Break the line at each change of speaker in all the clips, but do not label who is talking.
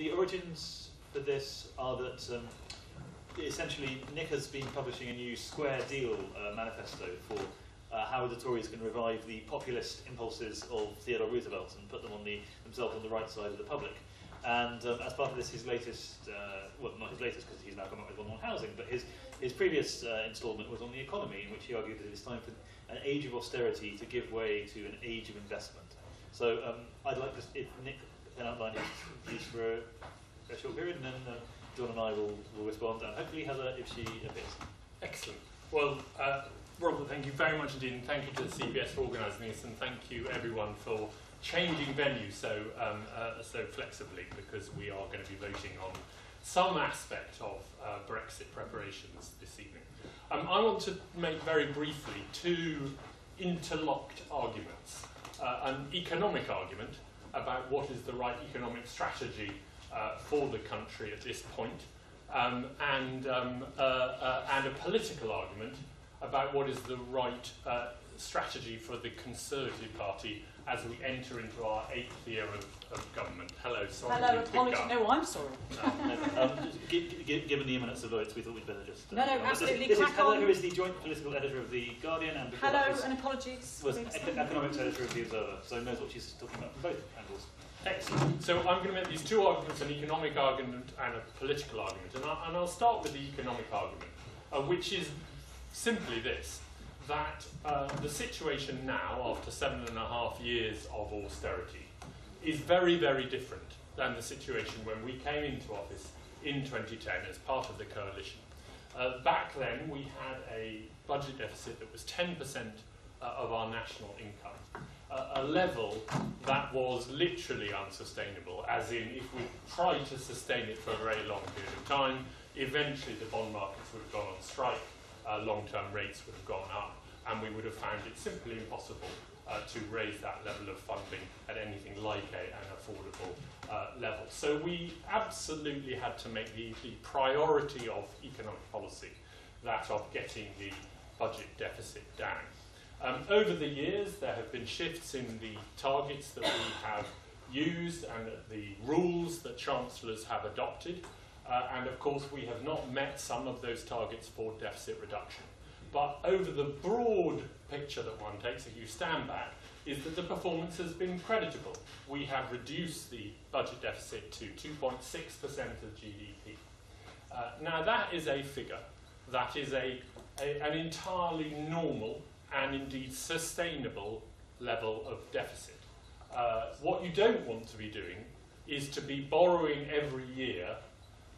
the origins for this are that um, essentially Nick has been publishing a new Square Deal uh, manifesto for uh, how the Tories can revive the populist impulses of Theodore Roosevelt and put them on the, themselves on the right side of the public. And um, as part of this, his latest, uh, well, not his latest because he's now come up with one on housing, but his, his previous uh, instalment was on the economy, in which he argued that it is time for an age of austerity to give way to an age of investment. So um, I'd like to, if Nick can outline his views for a, a short period, and then uh, John and I will, will respond, and hopefully Heather if she appears.
Excellent. Well, uh, Robert, thank you very much indeed, and thank you to the CPS for organising this, and thank you everyone for changing venue so um, uh, so flexibly, because we are going to be voting on some aspect of uh, Brexit preparations this evening. Um, I want to make very briefly two interlocked arguments. Uh, an economic argument about what is the right economic strategy uh, for the country at this point, um, and, um, uh, uh, and a political argument about what is the right uh, strategy for the Conservative Party as we enter into our eighth year of, of government. Hello, sorry.
Hello, apologies. No, I'm sorry.
no, um, given the imminence of votes, we thought we'd better just...
Uh, no, no, absolutely.
This, this is Heather, who is the joint political editor of The Guardian, and
Hello, and apologies.
was economics editor of The Observer, so knows what she's talking about from both angles.
Excellent. So I'm going to make these two arguments, an economic argument and a political argument. And, I, and I'll start with the economic argument, uh, which is simply this, that uh, the situation now, after seven and a half years of austerity, is very, very different than the situation when we came into office in 2010 as part of the coalition. Uh, back then, we had a budget deficit that was 10% uh, of our national income a, level that was literally unsustainable, as in if we tried to sustain it for a very long period of time, eventually the bond markets would have gone on strike, uh, long-term rates would have gone up, and we would have found it simply impossible uh, to raise that level of funding at anything like a, an affordable uh, level. So we absolutely had to make the, the priority of economic policy that of getting the budget deficit down. Um, over the years, there have been shifts in the targets that we have used and the rules that chancellors have adopted. Uh, and of course, we have not met some of those targets for deficit reduction. But over the broad picture that one takes, if you stand back, is that the performance has been creditable. We have reduced the budget deficit to 2.6% of GDP. Uh, now, that is a figure that is a, a, an entirely normal and indeed sustainable level of deficit. Uh, what you don't want to be doing is to be borrowing every year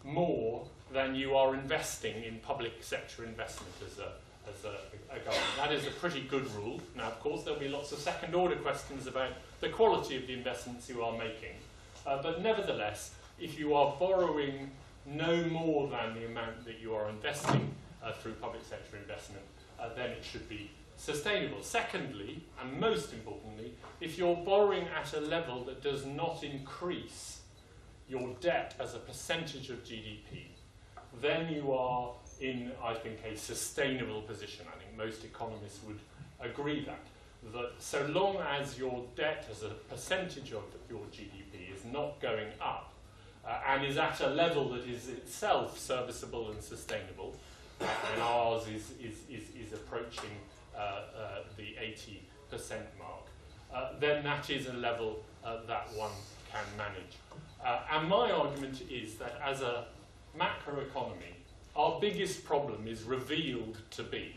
more than you are investing in public sector investment as a, as a, a government. That is a pretty good rule. Now, of course, there'll be lots of second order questions about the quality of the investments you are making. Uh, but nevertheless, if you are borrowing no more than the amount that you are investing uh, through public sector investment, uh, then it should be sustainable. Secondly, and most importantly, if you're borrowing at a level that does not increase your debt as a percentage of GDP, then you are in, I think, a sustainable position. I think most economists would agree that. That so long as your debt as a percentage of your GDP is not going up uh, and is at a level that is itself serviceable and sustainable, and ours is, is, is, is approaching Uh, uh, the 80% mark, uh, then that is a level uh, that one can manage. and my argument is that as a macroeconomy, our biggest problem is revealed to be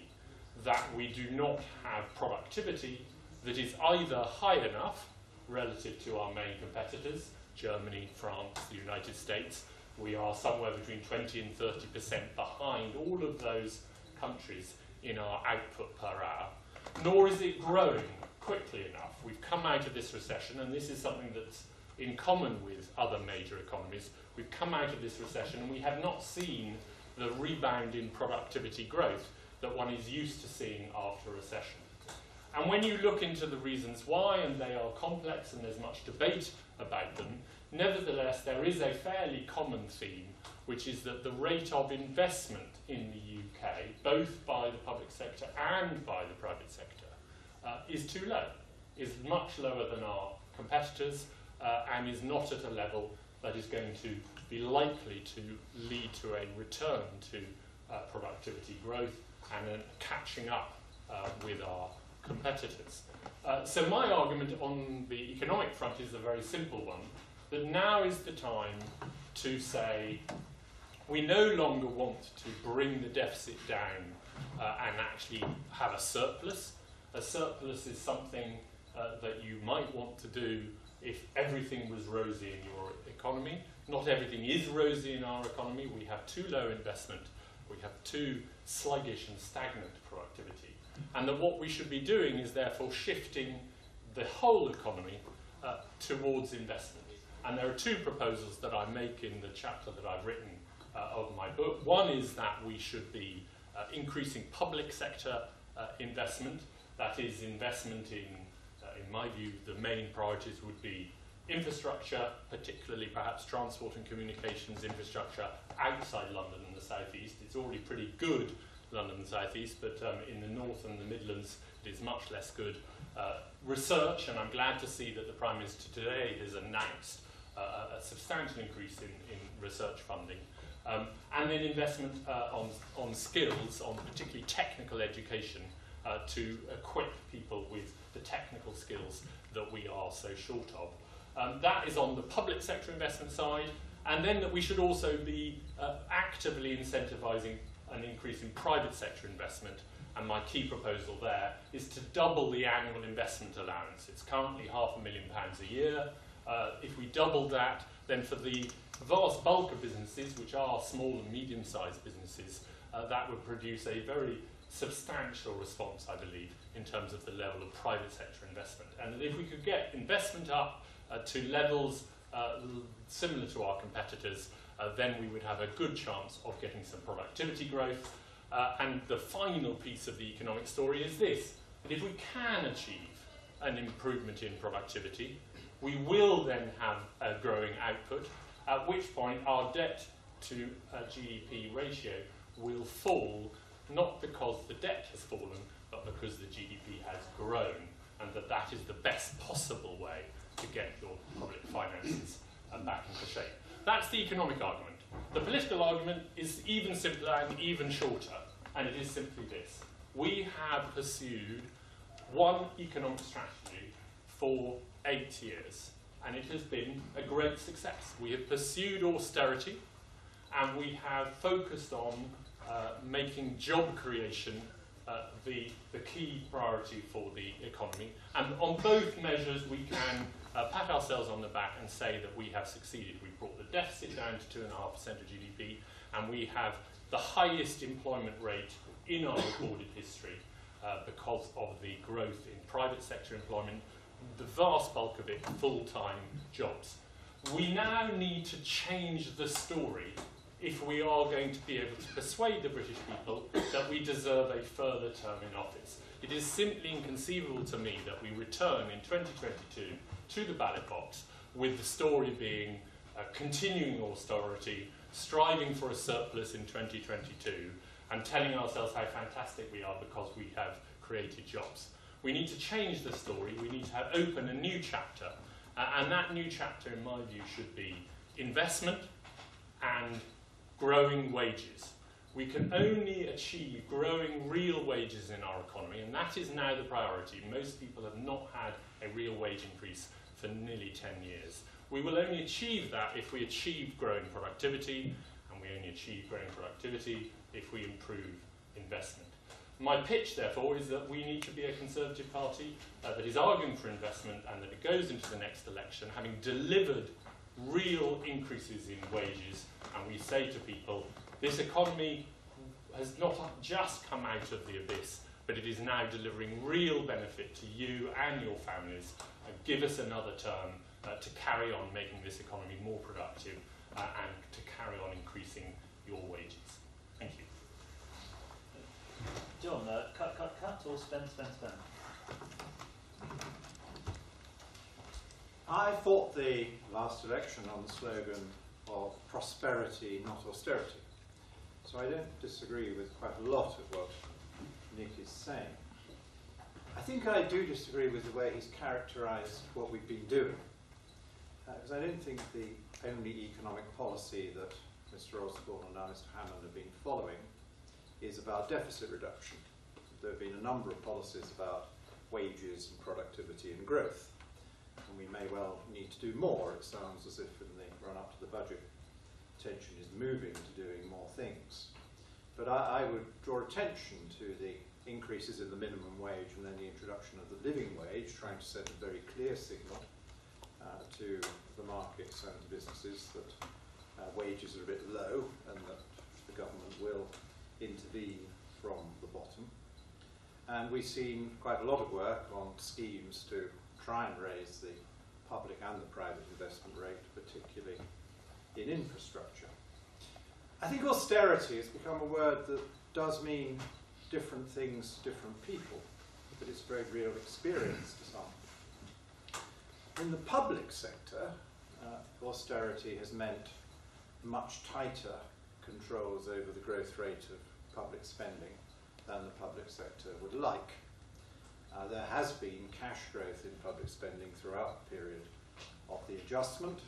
that we do not have productivity that is either high enough relative to our main competitors, Germany, France, the United States. We are somewhere between 20 and 30% behind all of those countries in our output per hour, nor is it growing quickly enough. We've come out of this recession, and this is something that's in common with other major economies. We've come out of this recession, and we have not seen the rebound in productivity growth that one is used to seeing after a recession. And when you look into the reasons why, and they are complex and there's much debate about them, nevertheless, there is a fairly common theme, which is that the rate of investment in the UK, both by the public sector and by the private sector, uh, is too low, is much lower than our competitors, uh, and is not at a level that is going to be likely to lead to a return to uh, productivity growth and catching up uh, with our competitors. Uh, so my argument on the economic front is a very simple one, that now is the time to say we no longer want to bring the deficit down uh, and actually have a surplus. A surplus is something uh, that you might want to do if everything was rosy in your economy. Not everything is rosy in our economy. We have too low investment. We have too sluggish and stagnant productivity. And that what we should be doing is therefore shifting the whole economy uh, towards investment. And there are two proposals that I make in the chapter that I've written of my book. One is that we should be uh, increasing public sector uh, investment. That is investment in, uh, in my view, the main priorities would be infrastructure, particularly perhaps transport and communications infrastructure outside London and the southeast. It's already pretty good, London and the southeast, but um, in the north and the Midlands it is much less good. Uh, research, and I'm glad to see that the Prime Minister today has announced uh, a substantial increase in, in research funding. Um, and then investment uh, on, on skills, on particularly technical education, uh, to equip people with the technical skills that we are so short of. Um, that is on the public sector investment side, and then that we should also be uh, actively incentivising an increase in private sector investment. And my key proposal there is to double the annual investment allowance. It's currently half a million pounds a year. Uh, if we double that, then for the vast bulk of businesses, which are small and medium-sized businesses, uh, that would produce a very substantial response, I believe, in terms of the level of private sector investment. And if we could get investment up uh, to levels uh, similar to our competitors, uh, then we would have a good chance of getting some productivity growth. And the final piece of the economic story is this, that if we can achieve an improvement in productivity, we will then have a growing output, at which point our debt to GDP ratio will fall, not because the debt has fallen, but because the GDP has grown, and that that is the best possible way to get your public finances uh, back into shape. That's the economic argument. The political argument is even simpler and even shorter, and it is simply this. We have pursued one economic strategy for eight years and it has been a great success. We have pursued austerity and we have focused on uh, making job creation uh, the, the key priority for the economy. And on both measures, we can uh, pat ourselves on the back and say that we have succeeded. We've brought the deficit down to 2.5% of GDP, and we have the highest employment rate in our recorded history uh, because of the growth in private sector employment, the vast bulk of it full-time jobs. We now need to change the story if we are going to be able to persuade the British people that we deserve a further term in office. It is simply inconceivable to me that we return in 2022 to the ballot box with the story being uh, continuing austerity, striving for a surplus in 2022, and telling ourselves how fantastic we are because we have created jobs. We need to change the story. We need to have, open a new chapter. Uh, and that new chapter, in my view, should be investment and growing wages. We can only achieve growing real wages in our economy, and that is now the priority. Most people have not had a real wage increase for nearly 10 years. We will only achieve that if we achieve growing productivity, and we only achieve growing productivity if we improve investment. My pitch, therefore, is that we need to be a Conservative Party uh, that is arguing for investment and that it goes into the next election having delivered real increases in wages. And we say to people, this economy has not just come out of the abyss, but it is now delivering real benefit to you and your families. Uh, give us another term uh, to carry on making this economy more productive uh, and to carry on increasing your wages.
John, uh, cut, cut, cut, or spend, spend, spend?
I fought the last election on the slogan of prosperity, not austerity. So I don't disagree with quite a lot of what Nick is saying. I think I do disagree with the way he's characterised what we've been doing. Because uh, I don't think the only economic policy that Mr. Osborne and now Mr. Hammond have been following is about deficit reduction. There have been a number of policies about wages and productivity and growth. And we may well need to do more. It sounds as if in the run up to the budget, attention is moving to doing more things. But I, I would draw attention to the increases in the minimum wage and then the introduction of the living wage, trying to send a very clear signal uh, to the markets and to businesses that uh, wages are a bit low and that the government will intervene from the bottom. And we've seen quite a lot of work on schemes to try and raise the public and the private investment rate, particularly in infrastructure. I think austerity has become a word that does mean different things to different people, but it's a very real experience to some. In the public sector, uh, austerity has meant much tighter controls over the growth rate of public spending than the public sector would like. Uh, there has been cash growth in public spending throughout the period of the adjustment,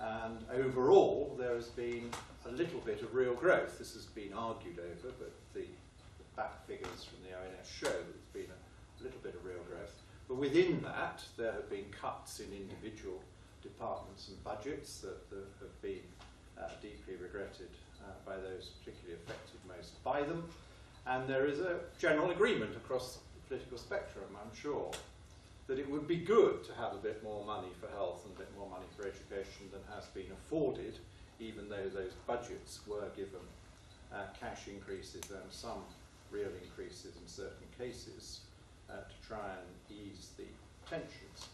and overall there has been a little bit of real growth. This has been argued over, but the, the back figures from the ONS show that there's been a little bit of real growth. But within that, there have been cuts in individual departments and budgets that, that have been uh, deeply regretted by those particularly affected most by them. And there is a general agreement across the political spectrum, I'm sure, that it would be good to have a bit more money for health and a bit more money for education than has been afforded, even though those budgets were given uh, cash increases and some real increases in certain cases uh, to try and ease the tensions.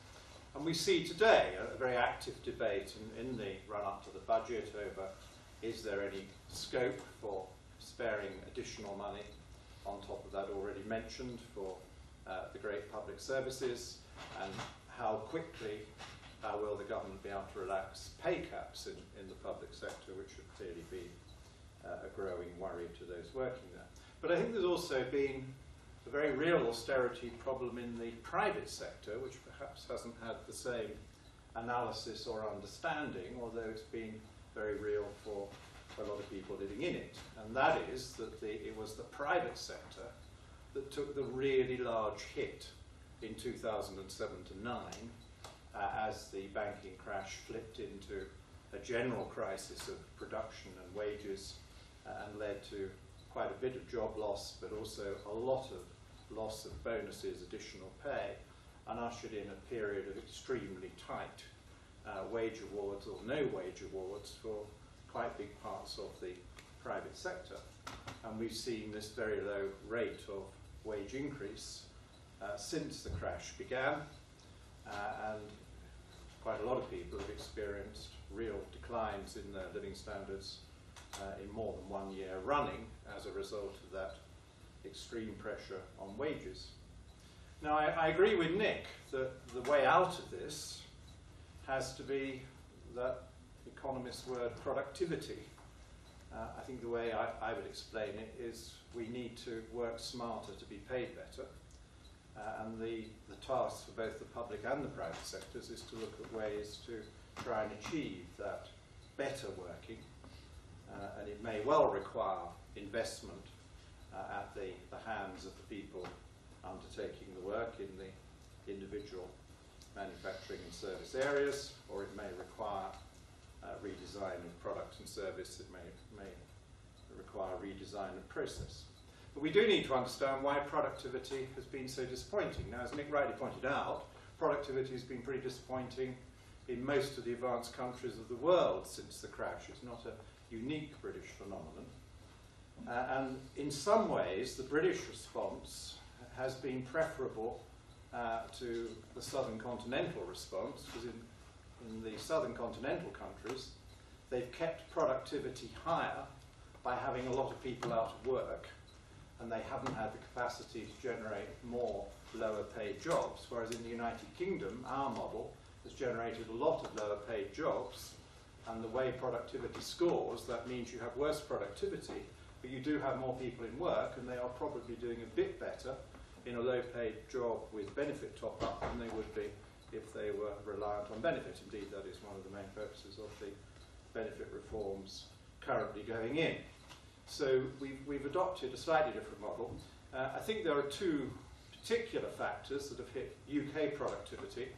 And we see today a, a very active debate in, in the run up to the budget over is there any scope for sparing additional money on top of that already mentioned for uh, the great public services and how quickly uh, will the government be able to relax pay caps in, in the public sector, which have clearly be uh, a growing worry to those working there. But I think there's also been a very real austerity problem in the private sector, which perhaps hasn't had the same analysis or understanding, although it's been very real for a lot of people living in it. And that is that the, it was the private sector that took the really large hit in 2007 to 9 uh, as the banking crash flipped into a general crisis of production and wages uh, and led to quite a bit of job loss, but also a lot of loss of bonuses, additional pay, and ushered in a period of extremely tight uh, wage awards or no wage awards for quite big parts of the private sector. And we've seen this very low rate of wage increase uh, since the crash began. Uh, and quite a lot of people have experienced real declines in their living standards uh, in more than one year running as a result of that extreme pressure on wages. Now, I, I agree with Nick that the way out of this has to be that economist word productivity. Uh, I think the way I, I, would explain it is we need to work smarter to be paid better. Uh, and the, the task for both the public and the private sectors is to look at ways to try and achieve that better working. Uh, and it may well require investment uh, at the, the hands of the people undertaking the work in the individual manufacturing and service areas, or it may require uh, redesign of products and service, it may, may require redesign of process. But we do need to understand why productivity has been so disappointing. Now, as Nick rightly pointed out, productivity has been pretty disappointing in most of the advanced countries of the world since the crash. It's not a unique British phenomenon. Uh, and in some ways, the British response has been preferable uh, to the southern continental response, because in, in the southern continental countries, they've kept productivity higher by having a lot of people out of work, and they haven't had the capacity to generate more lower paid jobs. Whereas in the United Kingdom, our model has generated a lot of lower paid jobs, and the way productivity scores, that means you have worse productivity, but you do have more people in work, and they are probably doing a bit better in a low paid job with benefit top up than they would be if they were reliant on benefit. Indeed, that is one of the main purposes of the benefit reforms currently going in. So we've, we've adopted a slightly different model. Uh, I think there are two particular factors that have hit UK productivity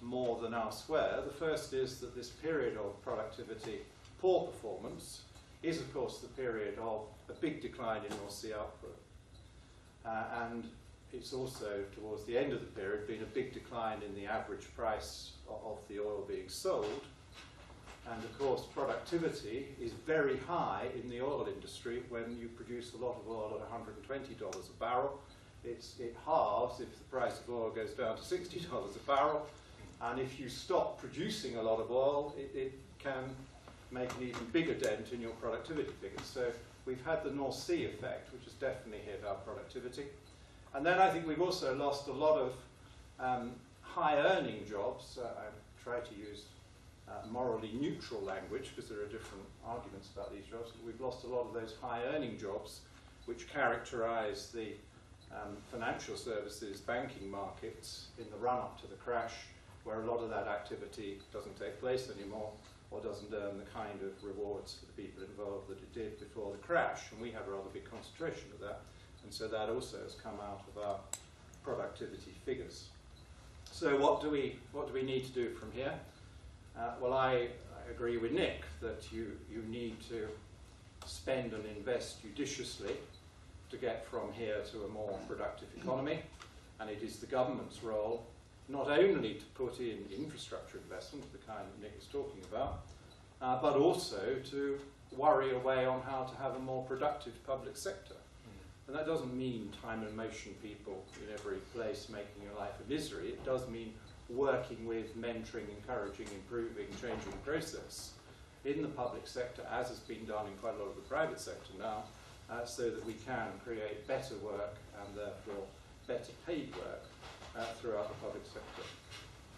more than elsewhere. The first is that this period of productivity poor performance is, of course, the period of a big decline in North Sea output. Uh, and it's also, towards the end of the period, been a big decline in the average price of, the oil being sold. And of course, productivity is very high in the oil industry when you produce a lot of oil at $120 a barrel. It's, it halves if the price of oil goes down to $60 a barrel. And if you stop producing a lot of oil, it, it can make an even bigger dent in your productivity figures. So we've had the North Sea effect, which has definitely hit our productivity. And then I think we've also lost a lot of um, high earning jobs. Uh, I try to use uh, morally neutral language because there are different arguments about these jobs. We've lost a lot of those high earning jobs which characterize the um, financial services banking markets in the run up to the crash, where a lot of that activity doesn't take place anymore or doesn't earn the kind of rewards for the people involved that it did before the crash. And we have a rather big concentration of that. And so that also has come out of our productivity figures. So what do we, what do we need to do from here? Uh, well, I, I agree with Nick that you, you need to spend and invest judiciously to get from here to a more productive economy. And it is the government's role not only to put in infrastructure investment, the kind that Nick was talking about, uh, but also to worry away on how to have a more productive public sector. And that doesn't mean time and motion people in every place making your life a misery. It does mean working with, mentoring, encouraging, improving, changing the process in the public sector, as has been done in quite a lot of the private sector now, uh, so that we can create better work and therefore better paid work uh, throughout the public sector.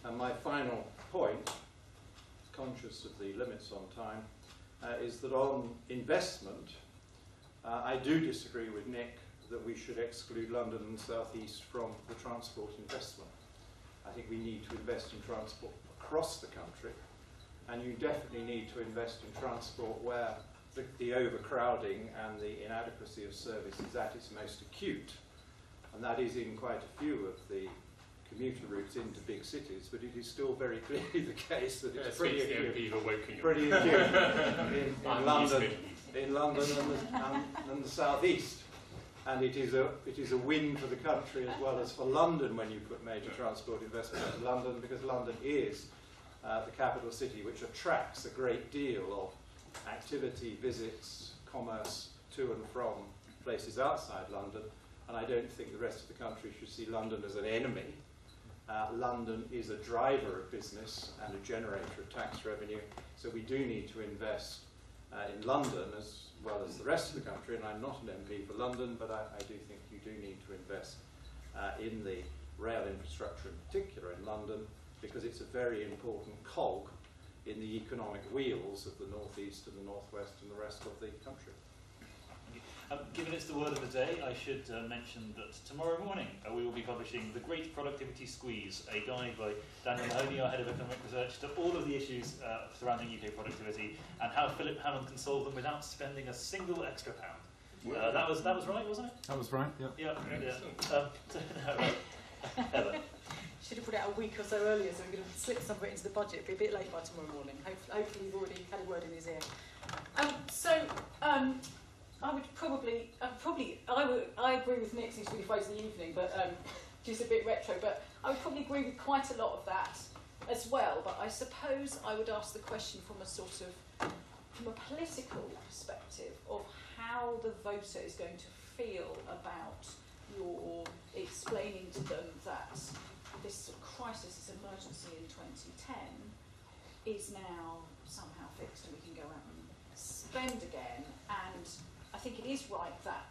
And my final point, conscious of the limits on time, uh, is that on investment, uh, I do disagree with Nick that we should exclude London and South East from the transport investment. I think we need to invest in transport across the country, and you definitely need to invest in transport where the, the overcrowding and the inadequacy of service is at its most acute. And that is in quite a few of the commuter routes into big cities, but it is still very clearly the case that it's pretty
speaks the
acute,
MP for Woking.
pretty acute in, in London, in London and the, and, and the southeast. And it is, a, it is a win for the country as well as for London when you put major transport investment into London, because London is uh, the capital city which attracts a great deal of activity, visits, commerce to and from places outside London. And I don't think the rest of the country should see London as an enemy. Uh, London is a driver of business and a generator of tax revenue, so we do need to invest uh, in London as well as the rest of the country. And I'm not an MP for London, but I, I do think you do need to invest uh, in the rail infrastructure in particular in London because it's a very important cog in the economic wheels of the northeast and the northwest and the rest of the country.
Um, given it's the word of the day, I should uh, mention that tomorrow morning uh, we will be publishing The Great Productivity Squeeze, a guide by Daniel Mahoney, our head of economic research, to all of the issues uh, surrounding UK productivity and how Philip Hammond can solve them without spending a single extra pound. Uh, that was that was right, wasn't it?
That was right, yeah.
Yeah. yeah. Um, no. Heather.
Should have put it out a week or so earlier so we could have slipped some of it into the budget. Be a bit late by tomorrow morning. Hopefully, hopefully you've already had a word in his ear. Um, so, um, I would probably, uh, probably, I would, I agree with Nick, seems to be the phrase of the evening, but um, just a bit retro. But I would probably agree with quite a lot of that as well. But I suppose I would ask the question from a sort of, from a political perspective of how the voter is going to feel about your explaining to them that this sort of crisis, this emergency in 2010 is now somehow fixed and we can go out and spend again. And I think it is right that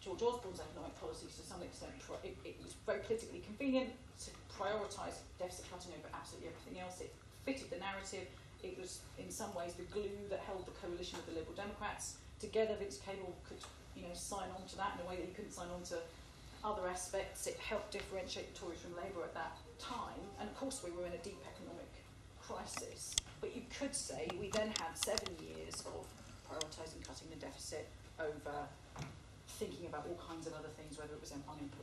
George Osborne's economic policies to some extent, it, it was very politically convenient to prioritise deficit cutting over absolutely everything else. It fitted the narrative. It was in some ways the glue that held the coalition of the Liberal Democrats together. Vince Cable could, you know, sign on to that in a way that he couldn't sign on to other aspects. It helped differentiate the Tories from Labour at that time. And of course, we were in a deep economic crisis. But you could say we then had seven years of prioritising cutting the deficit over thinking about all kinds of other things, whether it was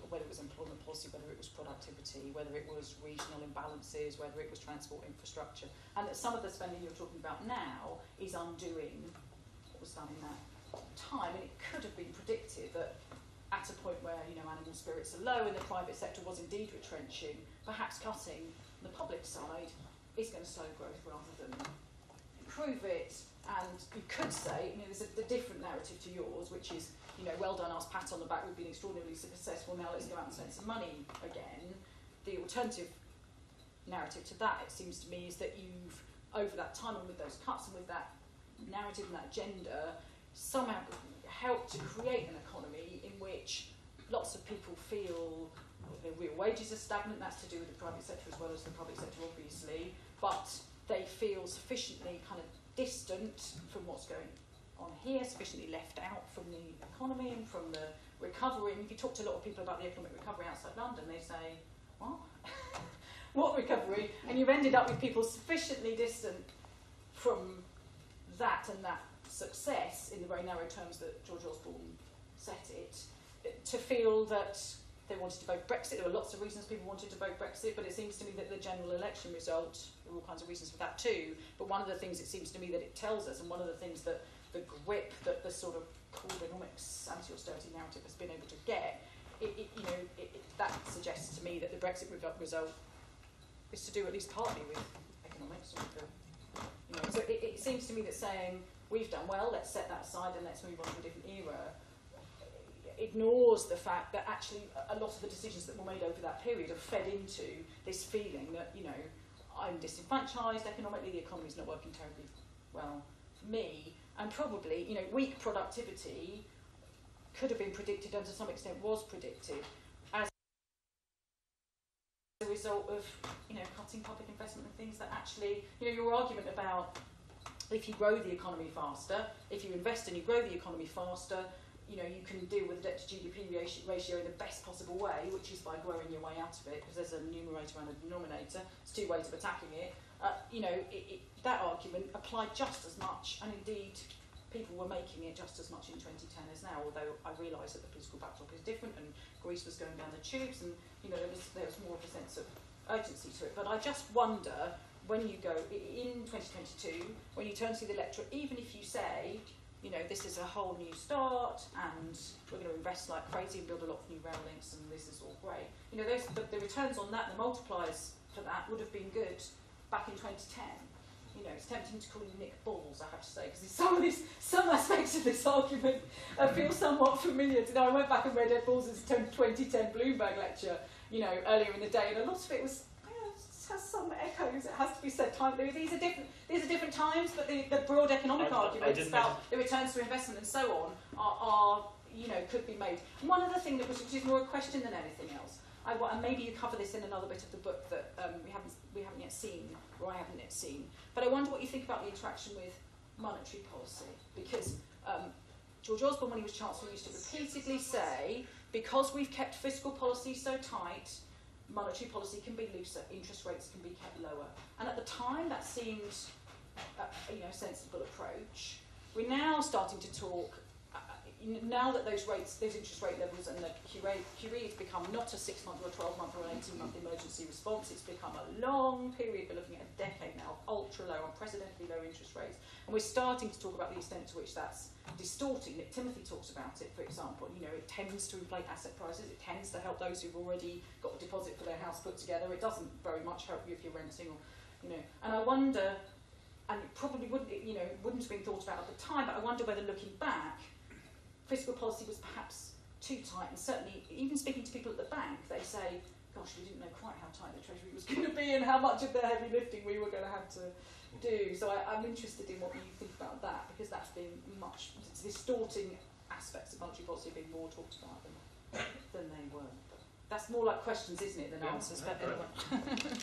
whether it was employment policy, whether it was productivity, whether it was regional imbalances, whether it was transport infrastructure, and that some of the spending you're talking about now is undoing what was done in that time, and it could have been predicted that at a point where you know animal spirits are low and the private sector was indeed retrenching, perhaps cutting the public side is going to slow growth rather than improve it. And you could say, you know, there's a, a different narrative to yours, which is you know, well done, us, pat on the back, we've been extraordinarily successful, now let's go out and spend some money again. The alternative narrative to that, it seems to me, is that you've, over that time and with those cuts and with that narrative and that agenda, somehow helped to create an economy in which lots of people feel their real wages are stagnant, that's to do with the private sector as well as the public sector, obviously, but they feel sufficiently kind of distant from what's going on here, sufficiently left out from the economy and from the recovery. And if you talk to a lot of people about the economic recovery outside London, they say, what? what recovery? And you've ended up with people sufficiently distant from that and that success in the very narrow terms that George Osborne set it, to feel that they wanted to vote Brexit. There were lots of reasons people wanted to vote Brexit, but it seems to me that the general election result, there were all kinds of reasons for that too, but one of the things it seems to me that it tells us, and one of the things that the grip that the sort of Corbynomics anti-austerity narrative has been able to get, it, it, you know, it, that suggests to me that the Brexit result is to do at least partly with economics. The, you know, so it, it seems to me that saying we've done well, let's set that aside and let's move on to a different era, ignores the fact that actually a lot of the decisions that were made over that period have fed into this feeling that, you know, I'm disenfranchised economically, the economy's not working terribly well for me, and probably, you know, weak productivity could have been predicted and to some extent was predicted as a result of, you know, cutting public investment and things that actually, you know, your argument about if you grow the economy faster, if you invest and you grow the economy faster, you know, you can deal with the debt to GDP ratio in the best possible way, which is by growing your way out of it, because there's a numerator and a denominator. It's two ways of attacking it. Uh, you know, it, it, that argument applied just as much, and indeed, people were making it just as much in 2010 as now. Although I realise that the political backdrop is different, and Greece was going down the tubes, and you know, there was there was more of a sense of urgency to it. But I just wonder when you go in 2022, when you turn to the electorate, even if you say you know, this is a whole new start and we're going to invest like crazy and build a lot of new rail links and this is all great. You know, those, the, the returns on that, the multipliers for that would have been good back in 2010. You know, it's tempting to call you Nick Balls, I have to say, because some of this, some aspects of this argument uh, feel somewhat familiar. You know, I went back and read Ed Balls' 2010 Bloomberg lecture, you know, earlier in the day, and a lot of it was has some echoes. It has to be said. Time these are different. These are different times, but the, the broad economic I, arguments I about the returns to investment and so on are, are, you know could be made. one other thing that was which is more a question than anything else. I, and maybe you cover this in another bit of the book that um, we haven't we haven't yet seen, or I haven't yet seen. But I wonder what you think about the interaction with monetary policy, because um, George Osborne, when he was Chancellor, used to repeatedly say, because we've kept fiscal policy so tight, monetary policy can be looser, interest rates can be kept lower. And at the time, that seemed a, you know, a sensible approach. We're now starting to talk, uh, now that those rates, those interest rate levels and the QE, QE has become not a six month or a 12 month or an 18 month emergency response, it's become a long period, we're looking at a decade now ultra low, unprecedentedly low interest rates. And we're starting to talk about the extent to which that's distorting. Nick Timothy talks about it, for example. You know, it tends to inflate asset prices. It tends to help those who've already got a deposit for their house put together. It doesn't very much help you if you're renting, or you know. And I wonder, and it probably wouldn't, you know, wouldn't have been thought about at the time. But I wonder whether, looking back, fiscal policy was perhaps too tight. And certainly, even speaking to people at the bank, they say, "Gosh, we didn't know quite how tight the treasury was going to be and how much of the heavy lifting we were going to have to." Do. So I, I'm interested in what you think about that because that's been much distorting aspects of monetary policy have been more talked about than, than they were. But that's more like questions, isn't it, than yeah, answers? But anyway.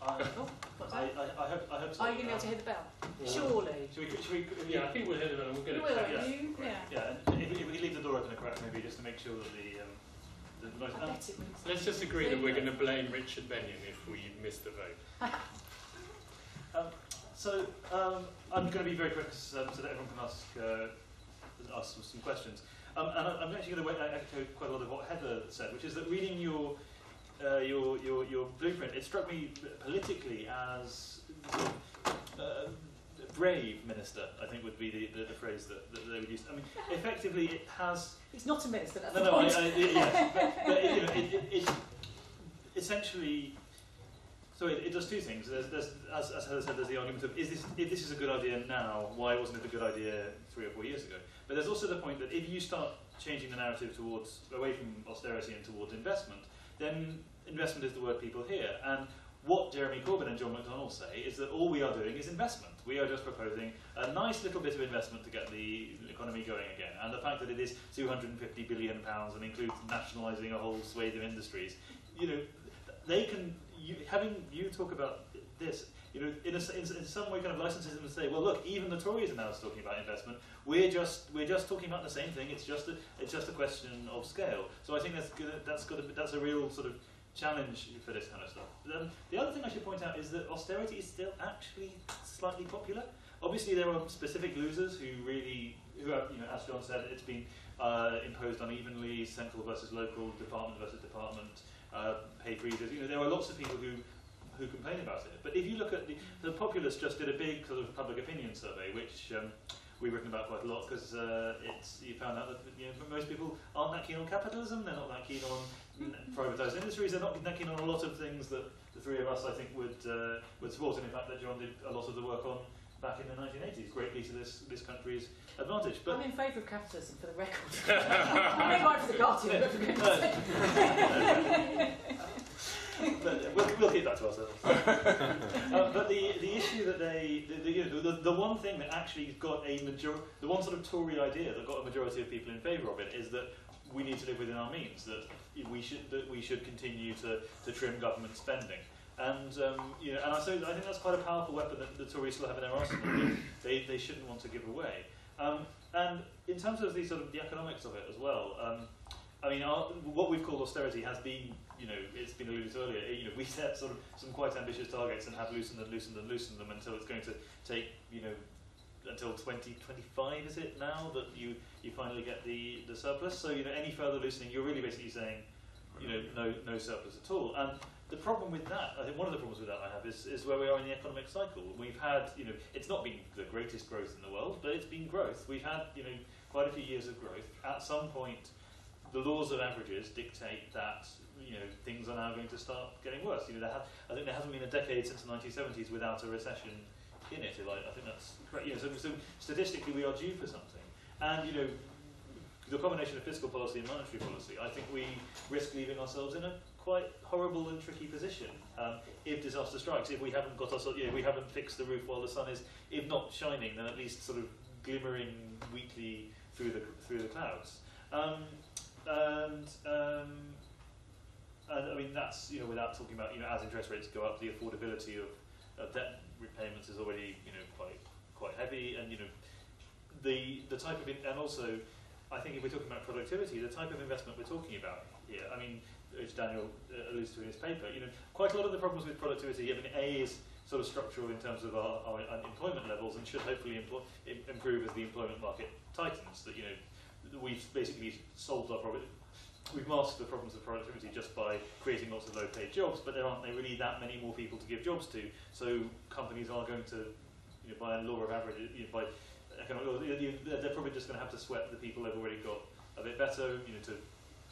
I,
I, I, hope, I hope so.
Are you going to be able to hear the bell?
Well,
Surely.
Should we, should we,
Yeah, I think we'll hit it and we'll get
You
it
will, won't
yeah.
you? Yeah.
yeah, and if, we- if we leave the door open a crack maybe just to make sure that the, um, the noise,
I
um,
bet it will.
Let's just agree that we're going to blame Richard Benyon if we miss the vote.
Um, so um, I'm going to be very quick um, so that everyone can ask uh, ask some questions. Um, and I, I'm actually going to echo quite a lot of what Heather said, which is that reading your uh, your, your your blueprint, it struck me politically as uh, brave minister. I think would be the, the, the phrase that, that they would use. I mean, effectively, it has
It's not a minister, that's
no, no, I. I, yeah, but, but it, you know, it, it, it essentially. So it, it does two things. There's, there's, as, as Heather said, there's the argument of is this if this is a good idea now, why wasn't it a good idea three or four years ago? But there's also the point that if you start changing the narrative towards away from austerity and towards investment, then investment is the word people hear. And what Jeremy Corbyn and John McDonnell say is that all we are doing is investment. We are just proposing a nice little bit of investment to get the economy going again. And the fact that it is 250 billion pounds and includes nationalising a whole swathe of industries, you know, they can you, having you talk about this. You know, in, a, in, in some way, kind of licenses them to say, well, look, even the Tories are now talking about investment. We're just we're just talking about the same thing. It's just a it's just a question of scale. So I think that's that's got that's a real sort of challenge for this kind of stuff. Um, the other thing I should point out is that austerity is still actually slightly popular. Obviously, there are specific losers who really, who have, you know, as John said, it's been uh, imposed unevenly, central versus local, department versus department, uh, pay freezes. You know, there are lots of people who who complain about it. But if you look at the, the Populus, just did a big sort of public opinion survey, which um, we've written about quite a lot because uh, it's you found out that you know most people aren't that keen on capitalism. They're not that keen on n- privatised industries. They're not that keen on a lot of things that the three of us, I think, would uh, would support. And in fact, that John did a lot of the work on back in the 1980s, greatly to this this country's advantage. But
I'm in favour of capitalism for the record. I may write for the Guardian, but for goodness
but we'll, we'll keep that to ourselves. uh, but the, the issue that they, the, the, you know, the, the one thing that actually got a majority, the one sort of Tory idea that got a majority of people in favour of it is that we need to live within our means, that we should, that we should continue to, to trim government spending. And um, you know, and I, I think that's quite a powerful weapon that the Tories still have in their arsenal. that they, they shouldn't want to give away. Um, and in terms of the sort of the economics of it as well, um, I mean, our, what we've called austerity has been, you know, it's been alluded to earlier. You know, we set sort of some quite ambitious targets and have loosened and loosened and loosened them until it's going to take, you know, until 2025 is it now that you you finally get the the surplus. So you know, any further loosening, you're really basically saying, you know, no no surplus at all. And the problem with that, I think one of the problems with that I have is, is where we are in the economic cycle. We've had, you know, it's not been the greatest growth in the world, but it's been growth. We've had, you know, quite a few years of growth. At some point, the laws of averages dictate that you know things are now going to start getting worse. You know, there have, I think there hasn't been a decade since the 1970s without a recession in it. Like, I think that's correct. Know, so, so statistically, we are due for something. And you know, the combination of fiscal policy and monetary policy, I think we risk leaving ourselves in a quite horrible and tricky position um, if disaster strikes. If we haven't got ourselves, you know, we haven't fixed the roof while the sun is, if not shining, then at least sort of glimmering weakly through the through the clouds. Um, and um, and I mean that's you know without talking about you know as interest rates go up, the affordability of, of debt repayments is already you know quite quite heavy, and you know the the type of in, and also I think if we're talking about productivity, the type of investment we're talking about here, I mean, which Daniel uh, alludes to in his paper, you know, quite a lot of the problems with productivity, I mean, A is sort of structural in terms of our, our employment levels and should hopefully improve as the employment market tightens. That you know, we've basically solved our problem. We've mastered the problems of productivity just by creating lots of low-paid jobs, but there aren't really that many more people to give jobs to. So companies are going to, you know, by a law of averages, you know, by economic law, you know, they're they're probably just going to have to sweat the people they've already got a bit better, you know, to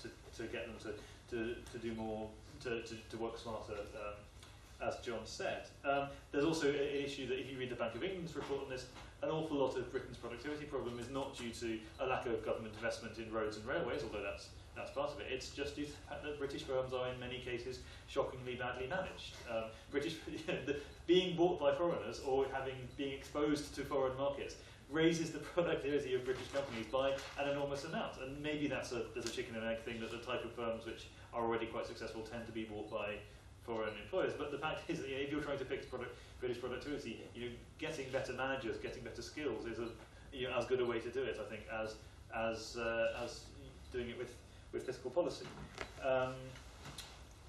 to, to get them to, to, to do more, to, to, to work smarter, um, as John said. Um, there's also an issue that if you read the Bank of England's report on this, an awful lot of Britain's productivity problem is not due to a lack of government investment in roads and railways, although that's that's part of it. It's just the fact that British firms are in many cases shockingly badly managed. Um, British being bought by foreigners or having being exposed to foreign markets raises the productivity of British companies by an enormous amount. And maybe that's a there's a chicken and egg thing that the type of firms which are already quite successful tend to be bought by foreign employers. But the fact is that you know, if you're trying to fix product, British productivity, you know, getting better managers, getting better skills is a, you know, as good a way to do it, I think, as as uh, as doing it with with fiscal policy. Um,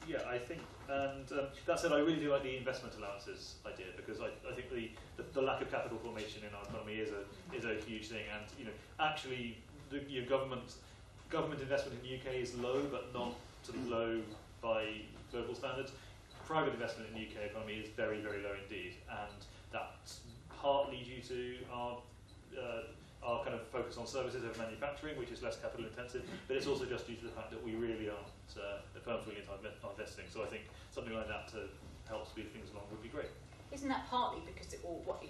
yeah, I think, and um, that said, I really do like the investment allowances idea because I, I think the, the, the lack of capital formation in our economy is a is a huge thing, and you know, actually, the your government government investment in the UK is low, but not sort of low by global standards. Private investment in the UK economy is very, very low indeed, and that's partly due to our uh, our kind of focus on services over manufacturing, which is less capital intensive, but it's also just due to the fact that we really aren't, uh, the firms really aren't investing. So I think something like that to help speed things along would be great.
Isn't that partly because it, or what,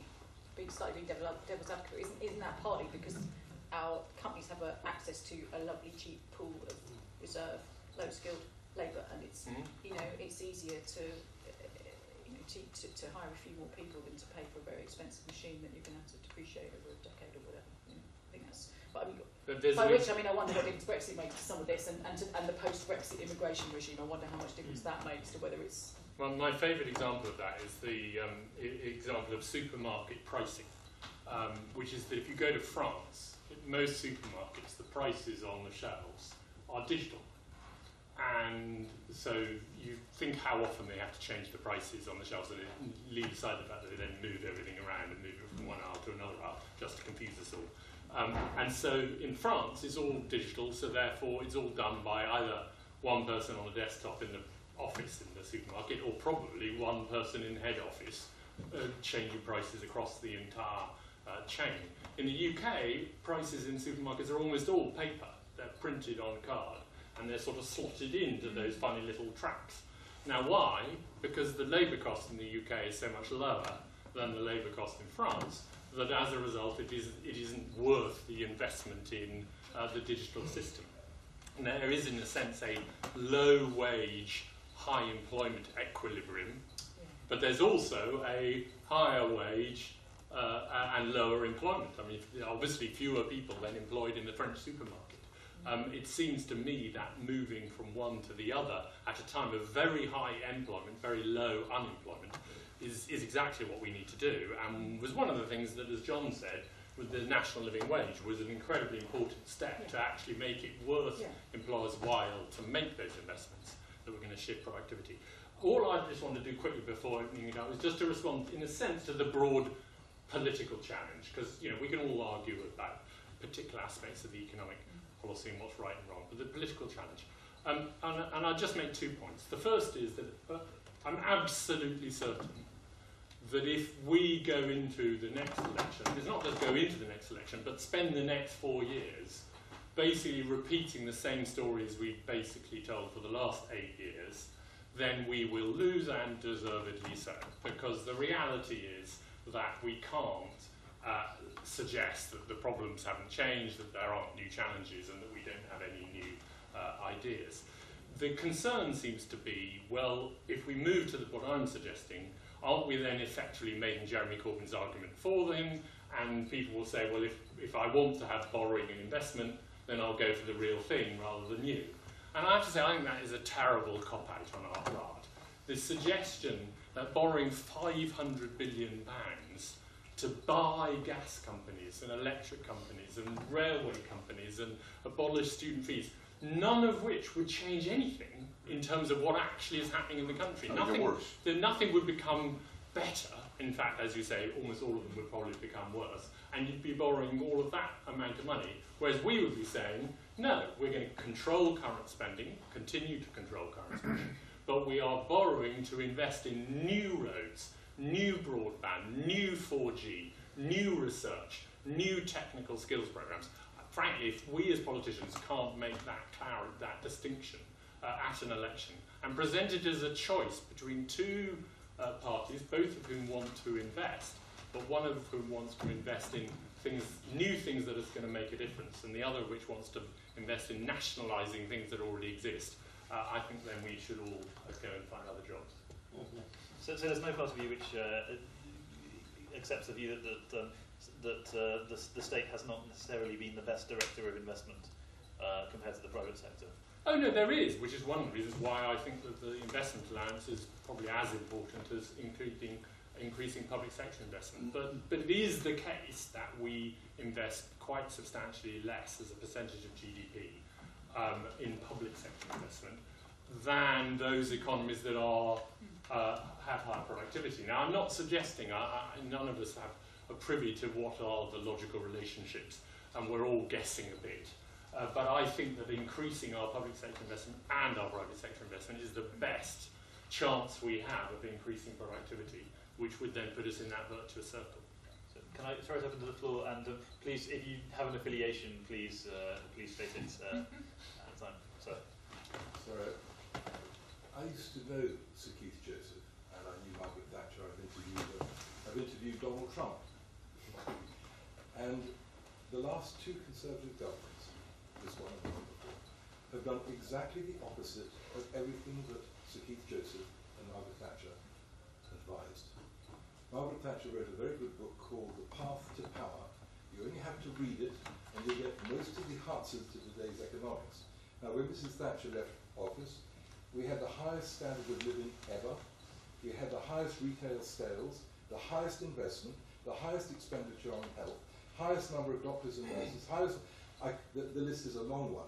being slightly devil, devil's advocate, isn't, isn't that partly because our companies have a, access to a lovely cheap pool of reserve, low skilled labour, and it's,
Mhm.
you know, it's easier to, uh, you know, to, to, to hire a few more people than to pay for a very expensive machine that you're going to have to depreciate over a decade or whatever. You know, I think that's, but I mean,
But there's
by which I mean I wonder what difference Brexit makes to some of this, and, and, to, and the post-Brexit immigration regime. I wonder how much difference that makes to whether it's
Well, my favourite example of that is the um, example of supermarket pricing, um, which is that if you go to France, most supermarkets, the prices on the shelves are digital. And so you think how often they have to change the prices on the shelves, and leave aside the fact that they then move everything around and move it from one aisle to another aisle, just to confuse us all. Um, and so in France, it's all digital, so therefore it's all done by either one person on a desktop in the office in the supermarket, or probably one person in head office uh, changing prices across the entire uh, chain. In the UK, prices in supermarkets are almost all paper. They're printed on card and they're sort of slotted into those funny little tracks. Now, why? Because the labour cost in the UK is so much lower than the labour cost in France that as a result it, is, it isn't worth the investment in uh, the digital system. And there is, in a sense, a low wage, high employment equilibrium, but there's also a higher wage uh, and lower employment. I mean, obviously, fewer people than employed in the French supermarket. Um, it seems to me that moving from one to the other at a time of very high employment, very low unemployment, is, is exactly what we need to do, and was one of the things that, as John said, with the national living wage was an incredibly important step
Yeah.
to actually make it worth
Yeah.
employers' while to make those investments that were going to shift productivity. All I just want to do quickly before opening it up is just to respond, in a sense, to the broad political challenge, because you know we can all argue about particular aspects of the economic policy and what's right and wrong, but the political challenge. Um, and, and I'll just make two points. The first is that uh, I'm absolutely certain that if we go into the next election, it's not just go into the next election, but spend the next four years basically repeating the same stories we've basically told for the last eight years, then we will lose and deservedly so. Because the reality is that we can't uh, suggest that the problems haven't changed, that there aren't new challenges, and that we don't have any new uh, ideas. The concern seems to be, well, if we move to the, what I'm suggesting, aren't we then effectively making Jeremy Corbyn's argument for them? And people will say, well, if, if I want to have borrowing and investment, then I'll go for the real thing rather than you. And I have to say, I think that is a terrible cop out on our part. The suggestion that borrowing 500 billion pounds to buy gas companies and electric companies and railway companies and abolish student fees, none of which would change anything in terms of what actually is happening in the country. Nothing,
worse.
that nothing would become better. In fact, as you say, almost all of them would probably become worse. And you'd be borrowing all of that amount of money. Whereas we would be saying, no, we're going to control current spending, continue to control current spending, but we are borrowing to invest in new roads, new broadband, new 4G, new research, new technical skills programs. Frankly, if we as politicians can't make that clar that distinction at an election and present it as a choice between two uh, parties, both of whom want to invest, but one of whom wants to invest in things, new things that are going to make a difference, and the other which wants to invest in nationalising things that already exist, uh, I think then we should all uh, go and find other jobs.
So, so there's no part of you which uh, accepts the view that that, um, that uh, the, the state has not necessarily been the best director of investment uh, compared to the private sector.
Oh no, there is, which is one of the reasons why I think that the investment allowance is probably as important as increasing, increasing public sector investment. But, but it is the case that we invest quite substantially less as a percentage of GDP um, in public sector investment than those economies that are uh, have higher productivity. Now, I'm not suggesting, I, I, none of us have a privy to what are the logical relationships, and we're all guessing a bit. Uh, but I think that increasing our public sector investment and our private sector investment is the best chance we have of increasing productivity, which would then put us in that virtuous circle.
So can I throw it open to the floor? And um, please, if you have an affiliation, please uh, please state it uh, at the time. So,
Sorry. I used to know Sir Keith Joseph, and I knew Margaret Thatcher. I've interviewed, uh, I've interviewed Donald Trump. And the last two Conservative governments, the one before, have done exactly the opposite of everything that Sir Keith Joseph and Margaret Thatcher advised. Margaret Thatcher wrote a very good book called The Path to Power. You only have to read it, and you get most of the answers to today's economics. Now, when Mrs. Thatcher left office, we had the highest standard of living ever. We had the highest retail sales, the highest investment, the highest expenditure on health, highest number of doctors and nurses, highest. I, the, the list is a long one.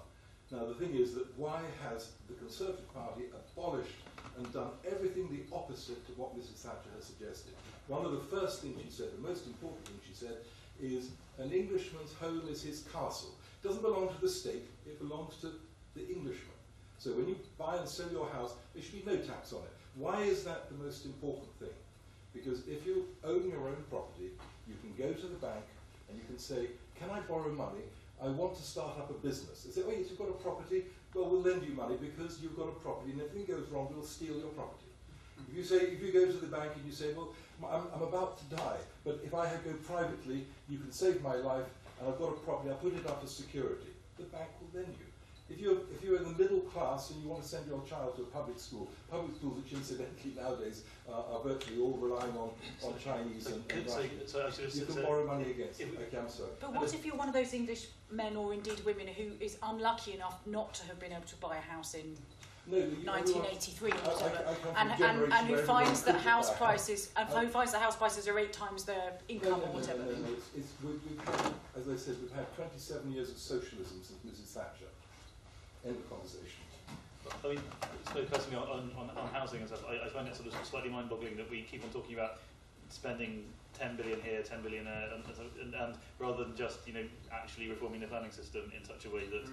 Now, the thing is that why has the Conservative Party abolished and done everything the opposite to what Mrs. Thatcher has suggested? One of the first things she said, the most important thing she said, is an Englishman's home is his castle. It doesn't belong to the state, it belongs to the Englishman. So when you buy and sell your house, there should be no tax on it. Why is that the most important thing? Because if you own your own property, you can go to the bank and you can say, can I borrow money? I want to start up a business. They say, oh yes, you've got a property, well we'll lend you money because you've got a property and if anything goes wrong, we'll steal your property. If you say, if you go to the bank and you say, well, I'm, I'm about to die, but if I go privately, you can save my life and I've got a property, I'll put it up as security. The bank will lend you. If you're, if you're in the middle class and you want to send your child to a public school, public schools, which incidentally nowadays uh, are virtually all relying on, on Chinese and, and
so,
Russian,
so I should
you can
so-
borrow money against it. Okay, I'm sorry.
But what if you're one of those English men or indeed women who is unlucky enough not to have been able to buy a house in
No, you-
1983 or
I- I-
whatever,
I come from
and, and, and who finds that house prices and
I-
who finds that house prices are eight times their income
no,
or whatever?
No, no, no. It's, it's, we've, we've had, as I said, we've had 27 years of socialism since Mrs. Thatcher. End of conversation.
I mean, so personally on, on, on housing and stuff, I, I find it sort of slightly mind-boggling that we keep on talking about spending 10 billion here, 10 billion there, and, and, and rather than just you know actually reforming the planning system in such a way that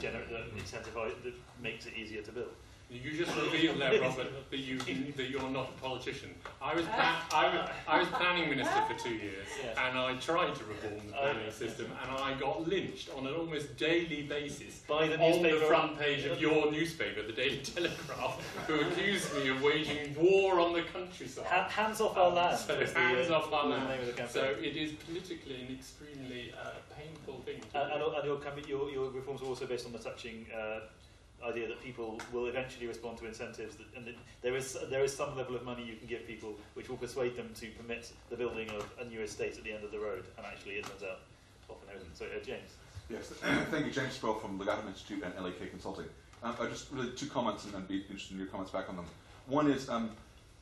gener- that incentivize that makes it easier to build.
You just revealed there, Robert, that you that you're not a politician. I was I, was, I was planning minister for two years,
Yes.
and I tried to reform the planning system, and I got lynched on an almost daily basis
By the
on
newspaper
the front page of your newspaper, the Daily Telegraph, who accused me of waging war on the countryside.
Ha- hands off our land.
So
was the,
hands
uh,
off our land.
name of the campaign.
So it is politically an extremely uh, painful thing. To
And, and, your, your, your reforms are also based on the touching uh, idea that people will eventually respond to incentives, that, and that there is there is some level of money you can give people which will persuade them to permit the building of a new estate at the end of the road, and actually it turns out often isn't. So, uh, James.
Yes, thank you, James Sproul from Legatum Institute and LAK Consulting. Um, I just really two comments and I'd be interested in your comments back on them. One is, um,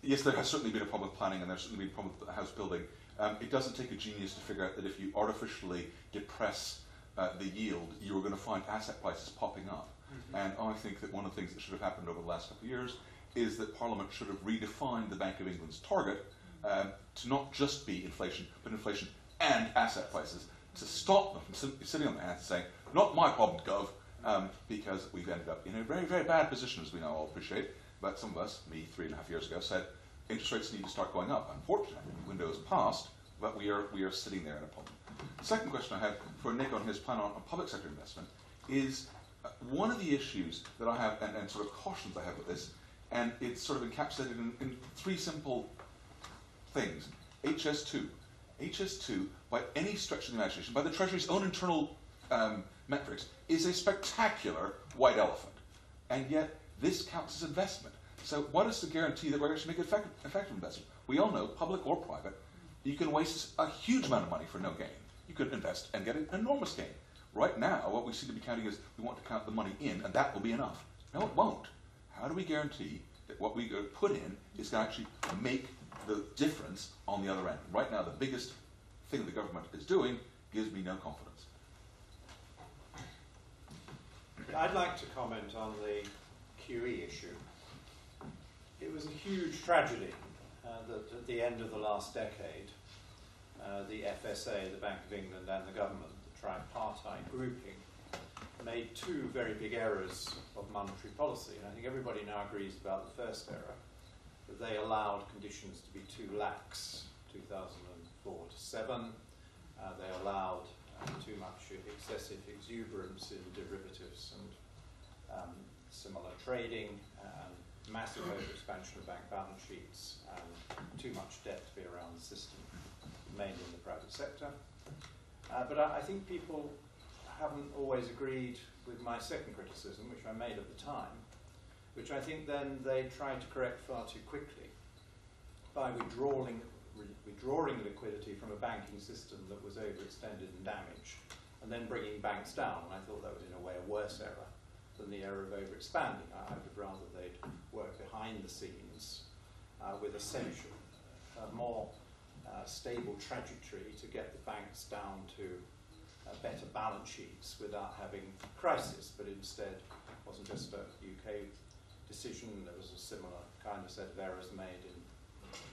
yes, there has certainly been a problem with planning and there's certainly been a problem with house building. Um, it doesn't take a genius to figure out that if you artificially depress uh, the yield, you are going to find asset prices popping up. And I think that one of the things that should have happened over the last couple of years is that Parliament should have redefined the Bank of England's target um, to not just be inflation, but inflation and asset prices to stop them from sitting on their hands and saying, not my problem, Gov, um, because we've ended up in a very, very bad position, as we now all appreciate. But some of us, me three and a half years ago, said interest rates need to start going up. Unfortunately, the window is past, but we are, we are sitting there in a problem. The second question I had for Nick on his plan on, on public sector investment is one of the issues that I have, and, and sort of cautions I have with this, and it's sort of encapsulated in, in three simple things. HS2. HS2, by any stretch of the imagination, by the Treasury's own internal um, metrics, is a spectacular white elephant. And yet, this counts as investment. So, what is the guarantee that we're to make effective, effective investment? We all know, public or private, you can waste a huge amount of money for no gain. You could invest and get an enormous gain. Right now, what we seem to be counting is we want to count the money in, and that will be enough. No, it won't. How do we guarantee that what we put in is going to actually make the difference on the other end? Right now, the biggest thing the government is doing gives me no confidence.
I'd like to comment on the QE issue. It was a huge tragedy uh, that at the end of the last decade, uh, the FSA, the Bank of England, and the government, tripartite grouping, made two very big errors of monetary policy. And I think everybody now agrees about the first error, that they allowed conditions to be too lax, 2004 to 7. Uh, they allowed uh, too much excessive exuberance in derivatives and um, similar trading, and massive overexpansion of bank balance sheets, and too much debt to be around the system, mainly in the private sector. Uh, but I, I think people haven't always agreed with my second criticism, which I made at the time, which I think then they tried to correct far too quickly by withdrawing, withdrawing liquidity from a banking system that was overextended and damaged, and then bringing banks down. And I thought that was, in a way, a worse error than the error of overexpanding. I, I would rather they'd work behind the scenes uh, with a central, more uh, stable trajectory to get the banks down to uh, better balance sheets without having crisis, but instead it wasn't just a UK decision, there was a similar kind of set of errors made in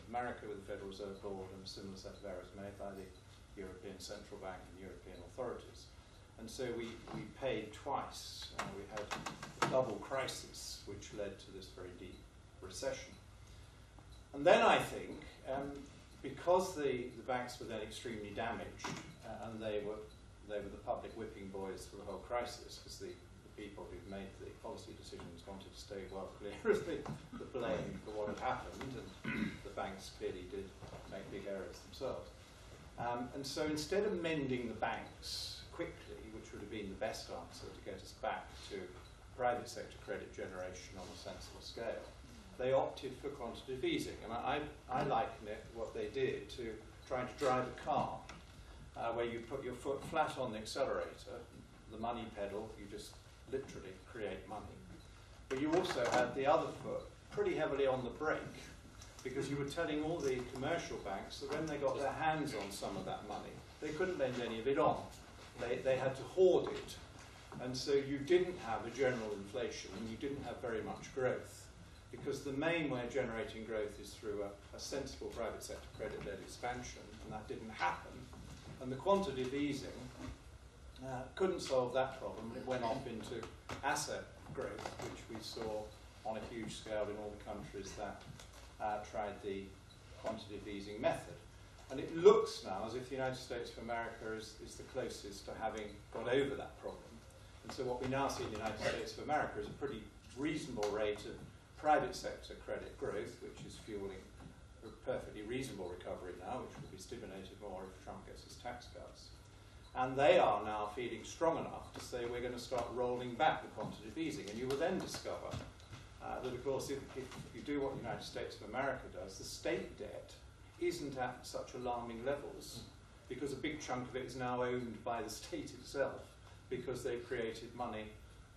America with the Federal Reserve Board and a similar set of errors made by the European Central Bank and European authorities. And so we, we paid twice. Uh, we had a double crisis, which led to this very deep recession. And then I think, um, because the, the banks were then extremely damaged, uh, and they were, they were the public whipping boys for the whole crisis, because the, the people who'd made the policy decisions wanted to stay well clear of the, the blame for what had happened, and the banks clearly did make big errors themselves. Um, and so instead of mending the banks quickly, which would have been the best answer to get us back to private sector credit generation on a sensible scale, they opted for quantitative easing. And I, I liken it, what they did, to trying to drive a car, uh, where you put your foot flat on the accelerator, the money pedal, you just literally create money. But you also had the other foot pretty heavily on the brake, because you were telling all the commercial banks that when they got their hands on some of that money, they couldn't lend any of it on. They, they had to hoard it. And so you didn't have a general inflation and you didn't have very much growth. Because the main way of generating growth is through a, a sensible private sector credit led expansion, and that didn't happen. And the quantitative easing uh, couldn't solve that problem. It went off into asset growth, which we saw on a huge scale in all the countries that uh, tried the quantitative easing method. And it looks now as if the United States of America is, is the closest to having got over that problem. And so what we now see in the United States of America is a pretty reasonable rate of private sector credit growth, which is fueling a perfectly reasonable recovery now, which will be stimulated more if Trump gets his tax cuts. And they are now feeling strong enough to say we're going to start rolling back the quantitative easing. And you will then discover uh, that, of course, if, if you do what the United States of America does, the state debt isn't at such alarming levels because a big chunk of it is now owned by the state itself because they've created money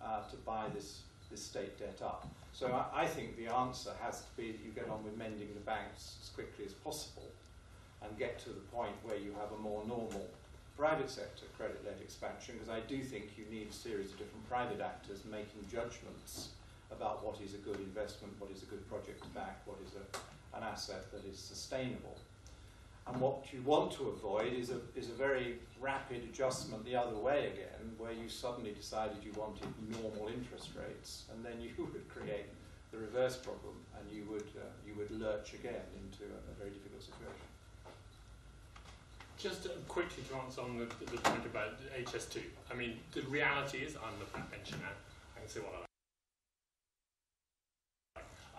uh, to buy this, this state debt up. So I, I, think the answer has to be that you get on with mending the banks as quickly as possible and get to the point where you have a more normal private sector credit-led expansion because I do think you need a series of different private actors making judgments about what is a good investment, what is a good project to back, what is a an asset that is sustainable. And what you want to avoid is a, is a very rapid adjustment the other way again, where you suddenly decided you wanted normal interest rates, and then you would create the reverse problem, and you would, uh, you would lurch again into a, a, very difficult situation.
Just uh, quickly to answer on the, the point about HS2. I mean, the reality is, I'm the backbencher now. I can say what I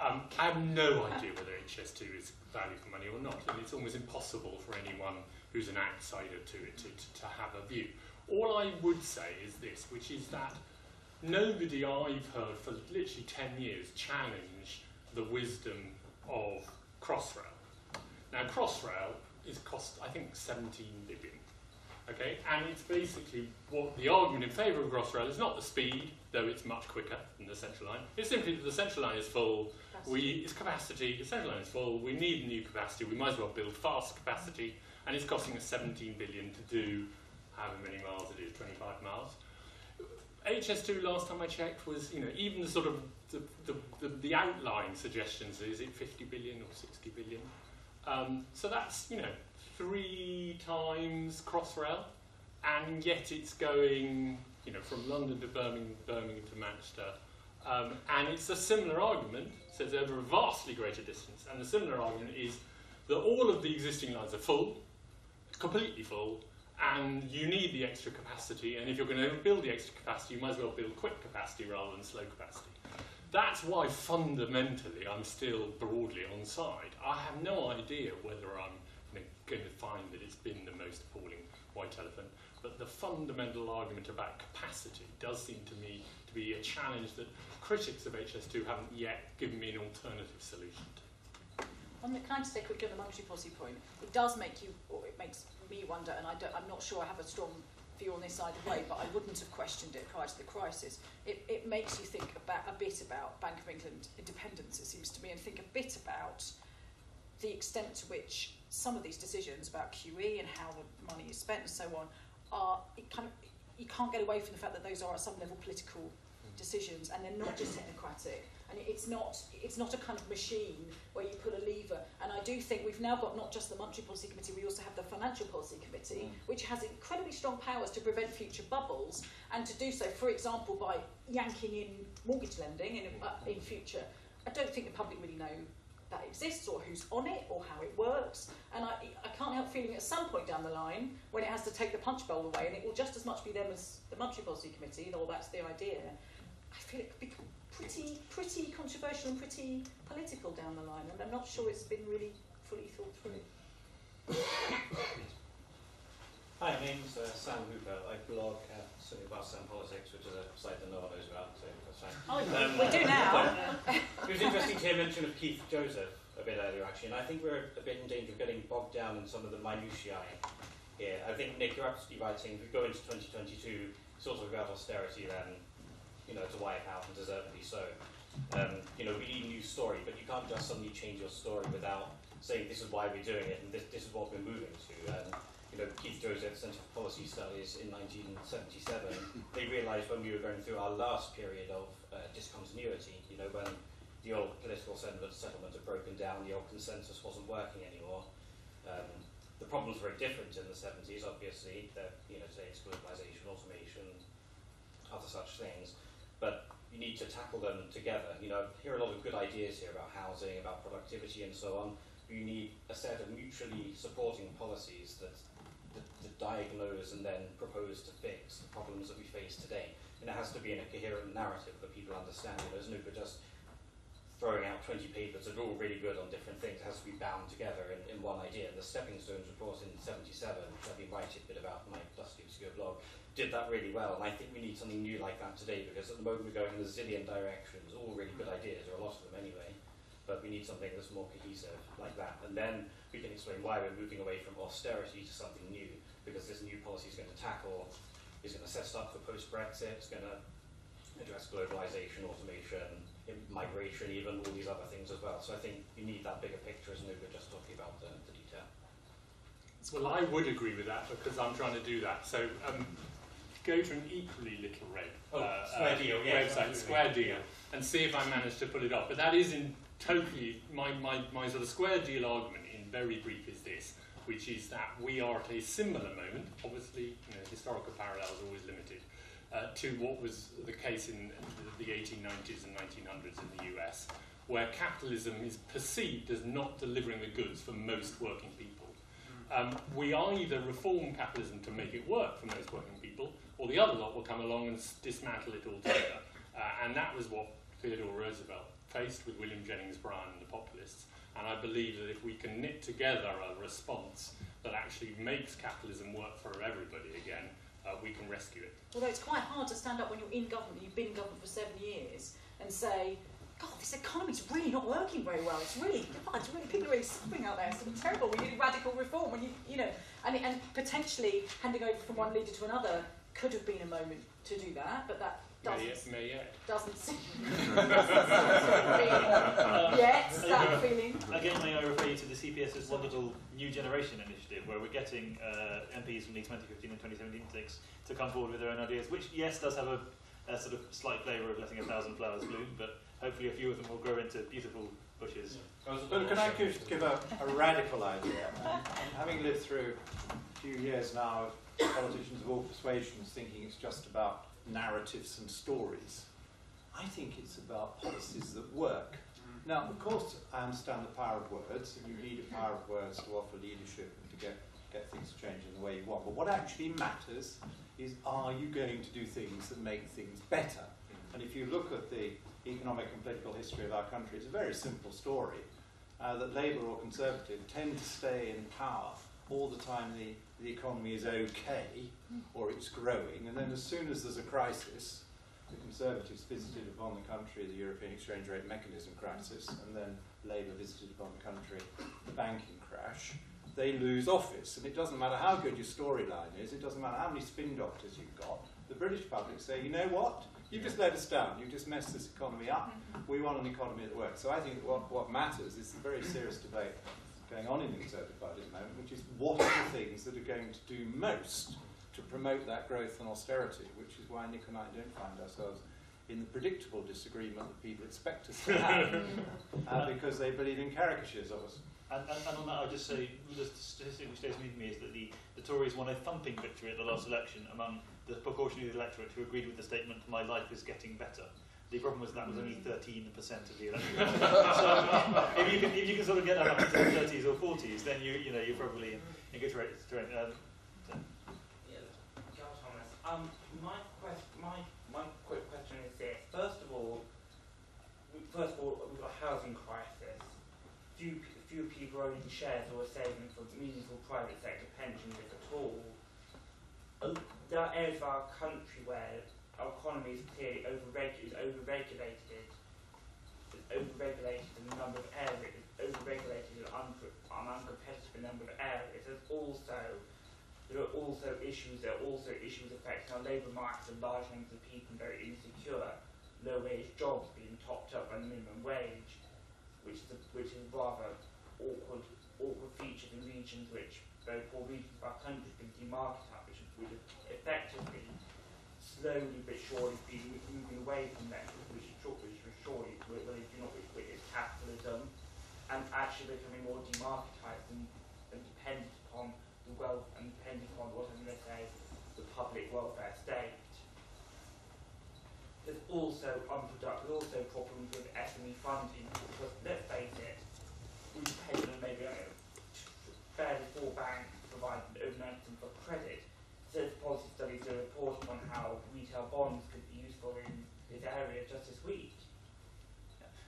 um, I have no idea whether HS2 is value for money or not, and it's almost impossible for anyone who's an outsider to it to, to, to have a view. All I would say is this, which is that nobody I've heard for literally 10 years challenge the wisdom of Crossrail. Now, Crossrail is cost, I think, 17 billion. Okay, and it's basically what the argument in favour of Crossrail is not the speed, though it's much quicker than the central line. It's simply that the central line is full. We it's capacity. Line is full. We need new capacity. We might as well build fast capacity, and it's costing us 17 billion to do however many miles it is, 25 miles. HS2 last time I checked was, you know, even the sort of the, the, the, the outline suggestions is it 50 billion or 60 billion. Um, so that's, you know, three times Crossrail, and yet it's going, you know, from London to Birmingham, Birmingham to Manchester. Um, and it's a similar argument, says over a vastly greater distance. And the similar argument is that all of the existing lines are full, completely full, and you need the extra capacity. And if you're going to build the extra capacity, you might as well build quick capacity rather than slow capacity. That's why fundamentally I'm still broadly on side. I have no idea whether I'm going to find that it's been the most appalling white elephant, but the fundamental argument about capacity does seem to me to be a challenge that critics of HS2 haven't yet given me an alternative solution to.
On the, can I just say quickly on the monetary policy point? It does make you, or it makes me wonder, and I don't, I'm not sure I have a strong view on this either way, but I wouldn't have questioned it prior to the crisis. It, it makes you think about a bit about Bank of England independence, it seems to me, and think a bit about the extent to which some of these decisions about QE and how the money is spent and so on are kind of you can't get away from the fact that those are at some level political decisions and they're not just technocratic. And it's not it's not a kind of machine where you pull a lever. And I do think we've now got not just the monetary policy committee we also have the financial policy committee
Mm.
which has incredibly strong powers to prevent future bubbles and to do so for example by yanking in mortgage lending in, uh, in future. I don't think the public really know that exists or who's on it or how it works and I, I can't help feeling at some point down the line when it has to take the punch bowl away and it will just as much be them as the monetary policy committee though that's the idea I feel it could become pretty, pretty controversial and pretty political down the line, and I'm not sure it's been really fully thought through.
Hi, my name's uh, Sam Hooper. I blog at something about Sam Politics, which is a site that no one knows about, so.
Oh,
Um,
we do now.
It was interesting to hear mention of Keith Joseph a bit earlier, actually, and I think we're a bit in danger of getting bogged down in some of the minutiae here. I think, Nick, you're absolutely right saying if we go into 2022, sort of about austerity, then, you know, to wipe out, and deservedly so. Um, you know, we need a new story, but you can't just suddenly change your story without saying this is why we're doing it and this, this is what we're moving to. And, you know, Keith Joseph, Centre for Policy Studies in 1977, they realised when we were going through our last period of uh, discontinuity, you know, when the old political settlement, had broken down, the old consensus wasn't working anymore. Um, the problems were different in the 70s, obviously, that, you know, today's globalisation, automation, other such things. But you need to tackle them together. You know, I hear a lot of good ideas here about housing, about productivity and so on. You need a set of mutually supporting policies that diagnose and then propose to fix the problems that we face today. And it has to be in a coherent narrative that people understand. There's no good just throwing out 20 papers that are all really good on different things. It has to be bound together in, in one idea. The Stepping Stones report in 77, which I've been writing a bit about my Dusty Obscure blog, did that really well. And I think we need something new like that today because at the moment we're going in a zillion directions, all really good ideas, or a lot of them anyway. But we need something that's more cohesive like that. And then we can explain why we're moving away from austerity to something new because this new policy is going to tackle, is going to set us up for post-Brexit, it's going to address globalization, automation, migration, even all these other things as well. So I think you need that bigger picture as we're just talking about the, the detail.
Well, I would agree with that because I'm trying to do that. So um, go to an equally little red
Oh,
uh,
Square
uh,
Deal, yes,
website. Square Deal, and see if I manage to pull it off. But that is in totally my, my, my sort of Square Deal argument in very brief is this, which is that we are at a similar moment. Obviously, you know, historical parallels are always limited. Uh, to what was the case in the, the 1890s and 1900s in the US, where capitalism is perceived as not delivering the goods for most working people. Um, we either reform capitalism to make it work for most working people, or the other lot will come along and dismantle it altogether. Uh, and that was what Theodore Roosevelt faced with William Jennings Bryan and the populists. And I believe that if we can knit together a response that actually makes capitalism work for everybody again, uh, we can rescue it.
Although it's quite hard to stand up when you're in government, you've been in government for seven years, and say, God, this economy's really not working very well. It's really, God, it's really people are really suffering out there. It's terrible. We need radical reform. When you, you know, and, and potentially handing over from one leader to another could have been a moment to do that, but that doesn't
May, may yet.
doesn't seem yet that feeling.
Again, may I refer you to the CPS's wonderful New Generation initiative, where we're getting uh, MPs from the 2015 and 2017 six to come forward with their own ideas, which, yes, does have a, a sort of slight flavour of letting a thousand flowers bloom, but hopefully a few of them will grow into beautiful bushes.
But can I give, give a, a radical idea? And, and having lived through a few years now of politicians of all persuasions thinking it's just about narratives and stories, I think it's about policies that work. Now, of course, I understand the power of words, and you need a power of words to offer leadership and to get, get things changing the way you want. But what actually matters is are you going to do things that make things better? And if you look at the economic and political history of our country, it's a very simple story uh, that Labour or Conservative tend to stay in power all the time the, the economy is okay or it's growing, and then as soon as there's a crisis, the Conservatives visited upon the country the European exchange rate mechanism crisis, and then Labour visited upon the country the banking crash. They lose office, and it doesn't matter how good your storyline is, it doesn't matter how many spin doctors you've got. The British public say, you know what? You've just let us down. You've just messed this economy up. We want an economy that works. So I think what, what matters is a very serious debate going on in the Conservative Party at the moment, which is what are the things that are going to do most to promote that growth and austerity, which is why Nick and I don't find ourselves in the predictable disagreement that people expect us to have, uh, because they believe in caricatures of us.
And, and, and on that, I'll just say the statistic which stays with me is that the, the Tories won a thumping victory at the last election among the proportion of the electorate who agreed with the statement, my life is getting better. The problem was that was only 13% of the electorate. so if you, can, if you can sort of get that up into the 30s or 40s, then you, you know, you're probably in, in good terrain. Um, so.
Yeah, Carl Thomas. Um, my, quest, my, my quick question is this. First of all, we- first of all, we've got a housing crisis. Few, few people are owning shares or are saving for meaningful private sector pensions, if at all. Uh, There are areas of our country where our economy is clearly overregulated, overregulated, It's overregulated in a number of areas, overregulated and unpro- and uncompetitive in number of areas. There's also there are also issues. There are also issues affecting our labour market. A large numbers of people very insecure, low-wage jobs being topped up by the minimum wage, which is a, which is rather awkward awkward features in regions which very poor regions of our country have been demarketed, which would effectively slowly but surely be moving away from them, which is which is surely where they do not witness capitalism, and actually becoming more demarketised and, and dependent upon the wealth and depending upon what I'm going to say, the public welfare state. There's also unproductive, also problems with SME funding because let's face it, we depend on maybe know, fairly four banks provide overnight for credit. Says policy studies are reporting on how bonds could be useful in this area just this week.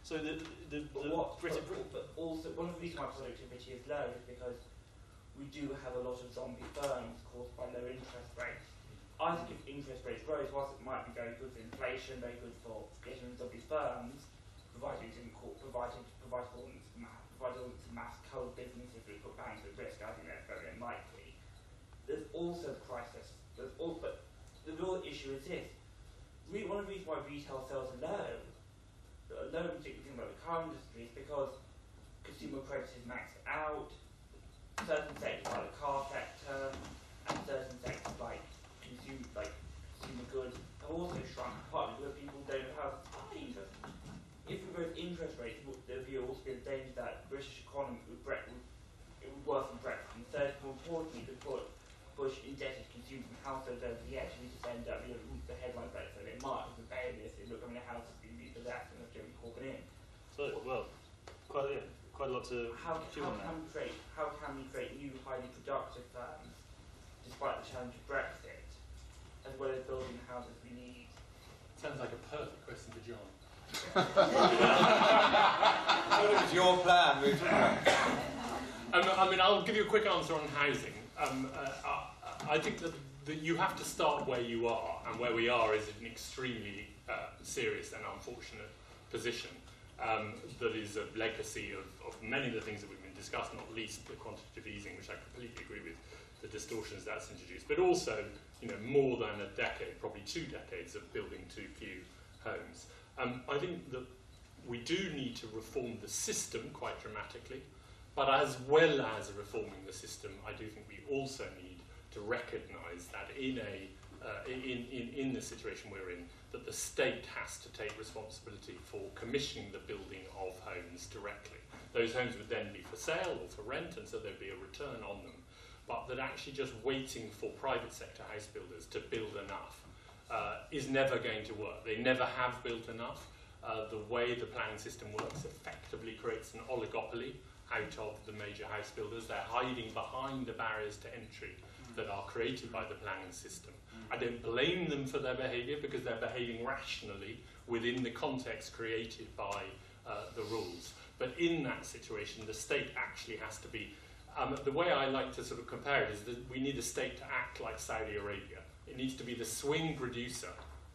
So the, the,
But what,
British,
but, but also, one of the reasons why productivity is low is because we do have a lot of zombie firms caused by low interest rates. I think if interest rates rose, whilst it might be very good for inflation, very good for getting rid of zombie firms, provided it didn't call, provided, provided all its mass, provided all its mass cold businesses which put banks at risk, I think that's very unlikely. There's also the crisis. There's all, but the real issue is this. One of the reasons why retail sales are low low particularly thing about the car industry is because consumer credit is maxed out, certain sectors like the car sector and certain sectors like consumer like consumer goods have also shrunk partly because people don't have high interest. If we raise interest rates, there would also be a danger that the British economy would, bre- would worsen Brexit. And third, more importantly, could put push indebted consumers and households over the edge. We just end up, you know, the headline Brexit, they might have obeyed this. It look, I mean, the house has been repossessed and have Jeremy Corbyn in.
so, well, quite, yeah, quite a lot to
How,
chew
how
on there.
can we create how can we create new highly productive firms despite the challenge of Brexit, as well as building the houses we need?
Sounds like a perfect question for John.
So it was your plan. we
Um, I mean, I'll give you a quick answer on housing. Um, uh, I, think that, that you have to start where you are, and where we are is an extremely uh, serious and unfortunate position um, that is a legacy of, of many of the things that we've been discussing, not least the quantitative easing, which I completely agree with, the distortions that's introduced, but also you know, more than a decade, probably two decades of building too few homes. Um, I think that we do need to reform the system quite dramatically, but as well as reforming the system, I do think we also need to recognise that in a uh, in, in, in the situation we're in, that the state has to take responsibility for commissioning the building of homes directly. Those homes would then be for sale or for rent, and so there'd be a return on them. But that actually just waiting for private sector house builders to build enough uh, is never going to work. They never have built enough. Uh, the way the planning system works effectively creates an oligopoly out of the major house builders. They're hiding behind the barriers to entry that are created by the planning system. I don't blame them for their behaviour because they're behaving rationally within the context created by uh, the rules. But in that situation, the state actually has to be. Um, the way I like to sort of compare it is that we need the state to act like Saudi Arabia. It needs to be the swing producer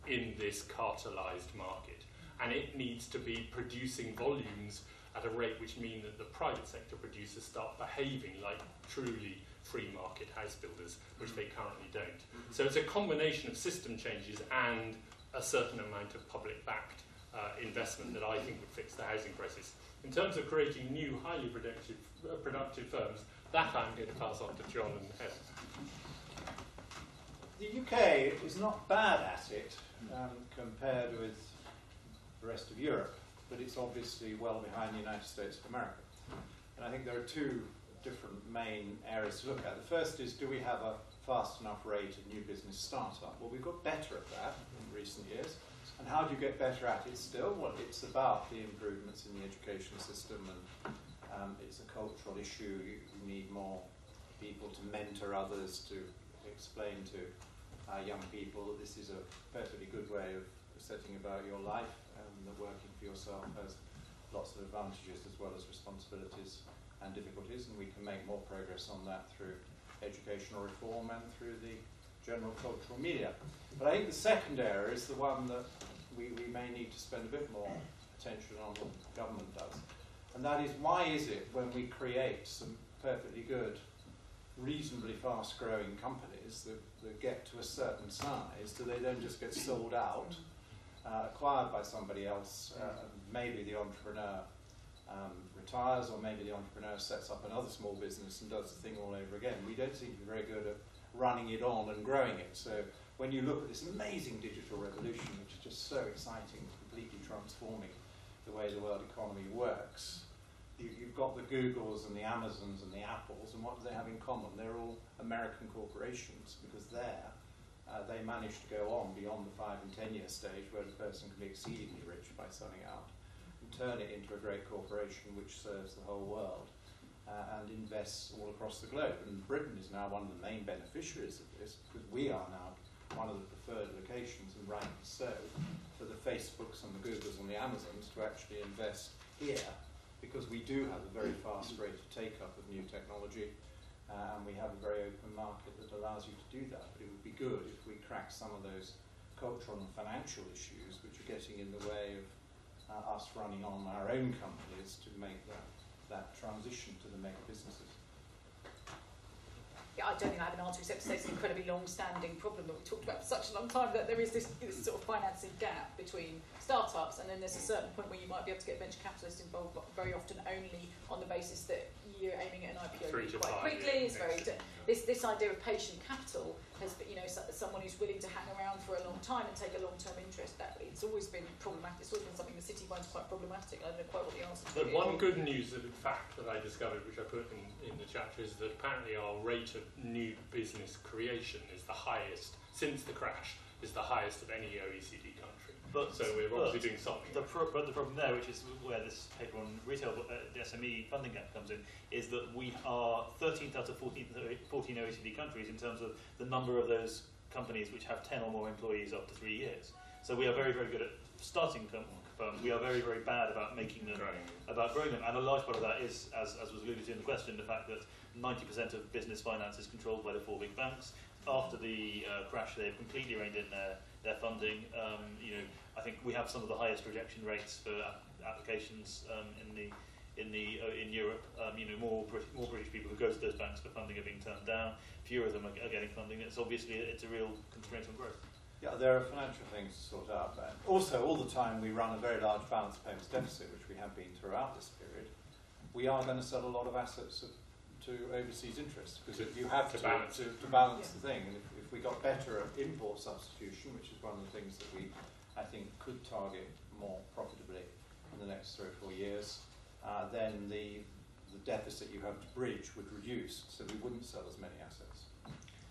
in this cartelised market, and it needs to be producing volumes at a rate which mean that the private sector producers start behaving like truly free market house builders, which they currently don't. So it's a combination of system changes and a certain amount of public backed uh, investment that I think would fix the housing crisis. In terms of creating new, highly productive, uh, productive firms, that I'm going to pass on to John and Helen.
The UK is not bad at it um, compared with the rest of Europe, but it's obviously well behind the United States of America. And I think there are two different main areas to look at. The first is do we have a fast enough rate of new business startup? Well, we've got better at that in recent years. And how do you get better at it still? Well, it's about the improvements in the education system and um, it's a cultural issue. You, need more people to mentor others, to explain to uh, young people that this is a perfectly good way of setting about your life that working for yourself has lots of advantages as well as responsibilities and difficulties, and we can make more progress on that through educational reform and through the general cultural media. But I think the second area is the one that we, we may need to spend a bit more attention on what the government does. And that is why is it when we create some perfectly good, reasonably fast growing companies that, that get to a certain size, do they then just get sold out, uh, acquired by somebody else, uh, maybe the entrepreneur um, retires, or maybe the entrepreneur sets up another small business and does the thing all over again. We don't seem to be very good at running it on and growing it. So when you look at this amazing digital revolution, which is just so exciting, completely transforming the way the world economy works, you, have got the Googles and the Amazons and the Apples, and what do they have in common? They're all American corporations because there uh, they manage to go on beyond the five and ten year stage where the person can be exceedingly rich by selling out and turn it into a great corporation which serves the whole world uh, and invests all across the globe. And Britain is now one of the main beneficiaries of this because we are now one of the preferred locations, and rightly so, for the Facebooks and the Googles and the Amazons to actually invest here because we do have a very fast rate of take-up of new technology uh, and we have a very open market that allows you to do that. But it would be good if we crack some of those cultural and financial issues which are getting in the way of uh, us running on our own companies to make that, that transition to the mega businesses?
Yeah, I don't think I have an answer except to say it's an incredibly long-standing problem that we've talked about for such a long time that there is this, this sort of financing gap between startups and then there's a certain point where you might be able to get venture capitalists involved but very often only on the basis that you're aiming at an IPO quite quickly. It's very this this idea of patient capital has been, you know someone who's willing to hang around for a long time and take a long term interest. That it's always been problematic. It's always been something the city finds quite problematic. I don't know quite what the answer. Is.
But one good news fact that I discovered, which I put in, in the chapter, is that apparently our rate of new business creation is the highest since the crash. Is the highest of any OECD country. But, so we're obviously doing something.
The pro- but the problem there, which is where this paper on retail, uh, the SME funding gap comes in, is that we are 13th out of 14, 14 OECD countries in terms of the number of those companies which have 10 or more employees after three years. So we are very, very good at starting firms. We are very, very bad about making them, growing. about growing them. And a large part of that is, as, as was alluded to in the question, the fact that 90% of business finance is controlled by the four big banks. After the uh, crash, they've completely reined in their their funding. Um, you know, I think we have some of the highest rejection rates for applications um, in the in the uh, in Europe. Um, you know, more Brit- more British people who go to those banks for funding are being turned down. Fewer of them are, are getting funding. It's obviously it's a real constraint on growth.
Yeah, there are financial things to sort out. But also, all the time we run a very large balance payments deficit, which we have been throughout this period. We are going to sell a lot of assets of, to overseas interests because
To-
you have
to
to,
balance
to, to balance the thing. And if, if we got better at import substitution, which is one of the things that we, I think, could target more profitably in the next three or four years, uh, then the, the deficit you have to bridge would reduce, so we wouldn't sell as many assets.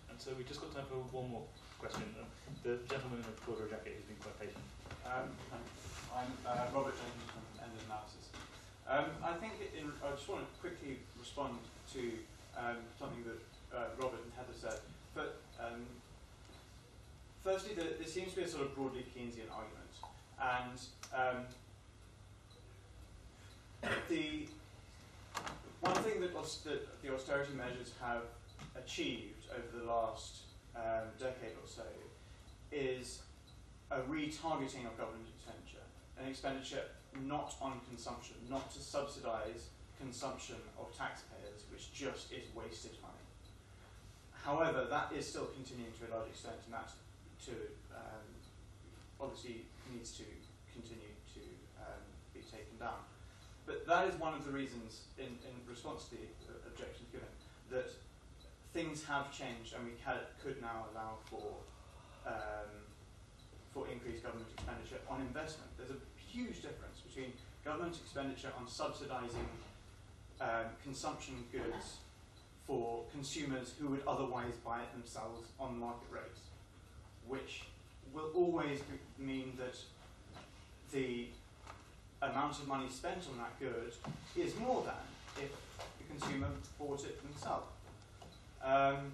And so we've just got time for one more question. Um, the gentleman in the corduroy jacket has been quite patient.
Um, I'm uh, Robert Jenkins from End Analysis. Um, I think in, I just want to quickly respond to um, something that uh, Robert and Heather said. But um, firstly, the, there seems to be a sort of broadly Keynesian argument, and um, the one thing that, that the austerity measures have achieved over the last um, decade or so is a retargeting of government expenditure, an expenditure not on consumption, not to subsidise consumption of taxpayers, which just is wasted money. However, that is still continuing to a large extent, and that to um, obviously needs to continue to um, be taken down. But that is one of the reasons, in, in response to the uh, objections given, that things have changed, and we could now allow for um, for increased government expenditure on investment. There's a huge difference between government expenditure on subsidising um, consumption goods for consumers who would otherwise buy it themselves on market rates, which will always mean that the amount of money spent on that good is more than if the consumer bought it themselves. Um,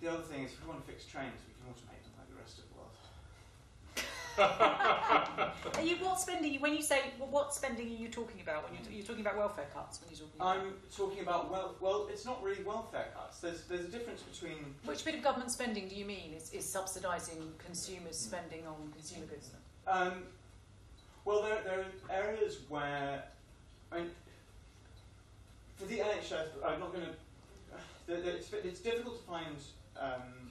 the other thing is, if we want to fix trains, we can automate them like the rest of the world.
Are you what spending? When you say well, what spending are you talking about? When you're, you're talking about welfare cuts? When you're talking about
I'm talking about well, well, it's not really welfare cuts. There's there's a difference between
which bit of government spending do you mean is, is subsidising consumers' spending on consumer goods?
um, well, there there are areas where I mean, for the NHS, I'm not going to. It's, it's difficult to find um,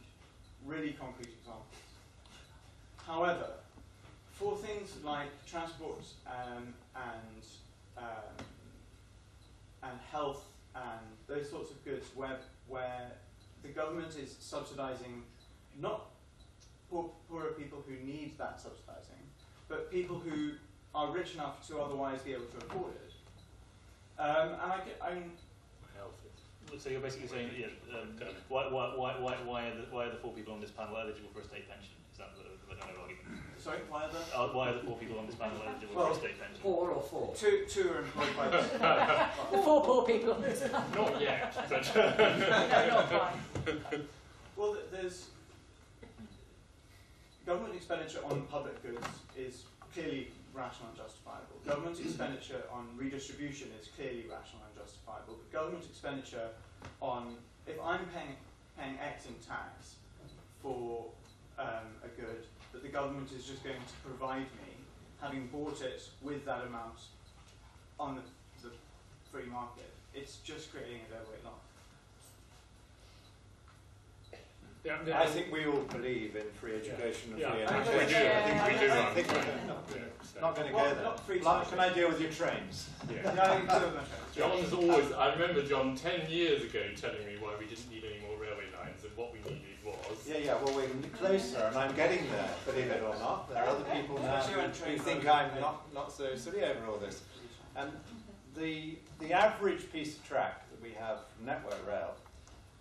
really concrete examples. However, for things like transport um, and um, and health and those sorts of goods, where where the government is subsidising not poor, poorer people who need that subsidising, but people who are rich enough to otherwise be able to afford it. Um, and I, I mean,
So you're basically saying, yeah, um, why, why, why, why, why, are the, why are the four people on this panel eligible for a state pension? Is that the, the of argument?
Sorry, why are the
Uh, why are the four people on this panel eligible
Well,
for a state pension?
Four or four?
two, two are employed by the
The four poor people on this.
Not yet, but
no, not quite.
Well, there's government expenditure on public goods is clearly rational and justifiable. Government expenditure on redistribution is clearly rational and justifiable. But government expenditure on if I'm paying paying X in tax for um, a good that the government is just going to provide me, having bought it with that amount on the, the free market, it's just creating a dead weight loss.
yeah, yeah,
I think we all believe in free education and
Yeah.
free
I
education.
think we.
I think
we
we
do.
do. I think we're not,
yeah,
not going to
Well,
go there.
not free
Like, can I deal with your trains?
yeah.
Yeah, I do have a
John's always. I remember John ten years ago telling me why we didn't need any more
Yeah, yeah, well, we're closer, and I'm getting there, believe it or not. There are other people now who,
on
who
trains,
think I'm not, not so silly over all this. And the, the average piece of track that we have from Network Rail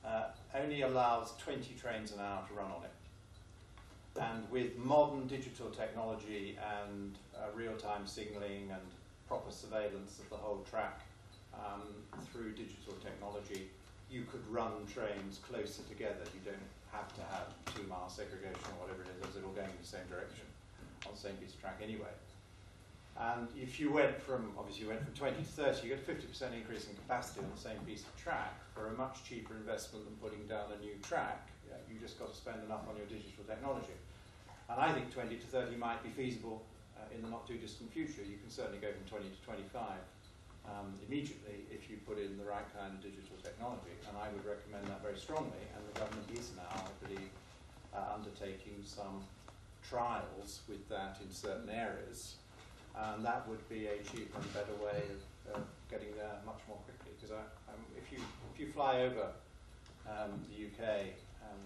uh, only allows 20 trains an hour to run on it. And with modern digital technology and uh, real-time signalling and proper surveillance of the whole track um, through digital technology, you could run trains closer together. You don't have to have two-mile segregation or whatever it is, as they're all going in the same direction on the same piece of track anyway. And if you went from, obviously you went from 20 to 30, you get a 50% increase in capacity on the same piece of track for a much cheaper investment than putting down a new track. Yeah, you just got to spend enough on your digital technology. And I think 20 to 30 might be feasible uh, in the not too distant future. You can certainly go from 20 to 25 um, immediately if you put in the right kind of digital technology. And I would recommend that very strongly. And the government is now, I believe, uh, undertaking some trials with that in certain areas. And that would be a cheaper and better way of uh, getting there much more quickly. Because um, if, you, if you fly over um, the UK um,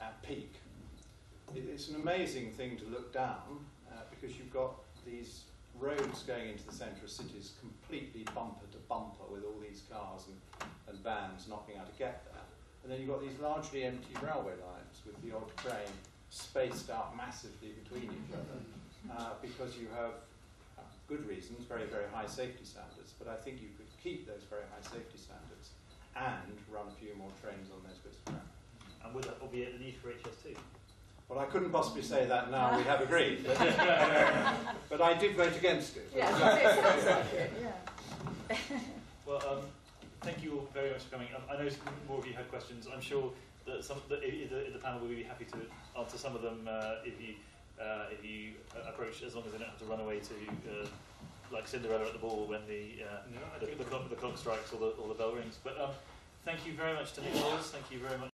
at peak, it, it's an amazing thing to look down uh, because you've got these roads going into the centre of cities completely bumper to bumper with all these cars and, and vans being able to get there. And then you've got these largely empty railway lines with the odd train spaced out massively between each other uh, because you have uh, good reasons, very, very high safety standards. But I think you could keep those very high safety standards and run a few more trains on those bits of ground.
And would that obviate the need for HS2?
Well, I couldn't possibly say that now we have agreed, but, but I did vote against it.
Yeah, it sounds like it, yeah.
Well, um, thank you all very much for coming. Um, I know more of you had questions. I'm sure that some that i- i- the, the panel will be happy to answer some of them uh, if you uh, if you uh, approach, as long as they don't have to run away to uh, like Cinderella at the ball when the uh,
No,
the, the, clock, the clock strikes or the, or the bell rings. But um, thank you very much to Nick Boles. Thank you very much.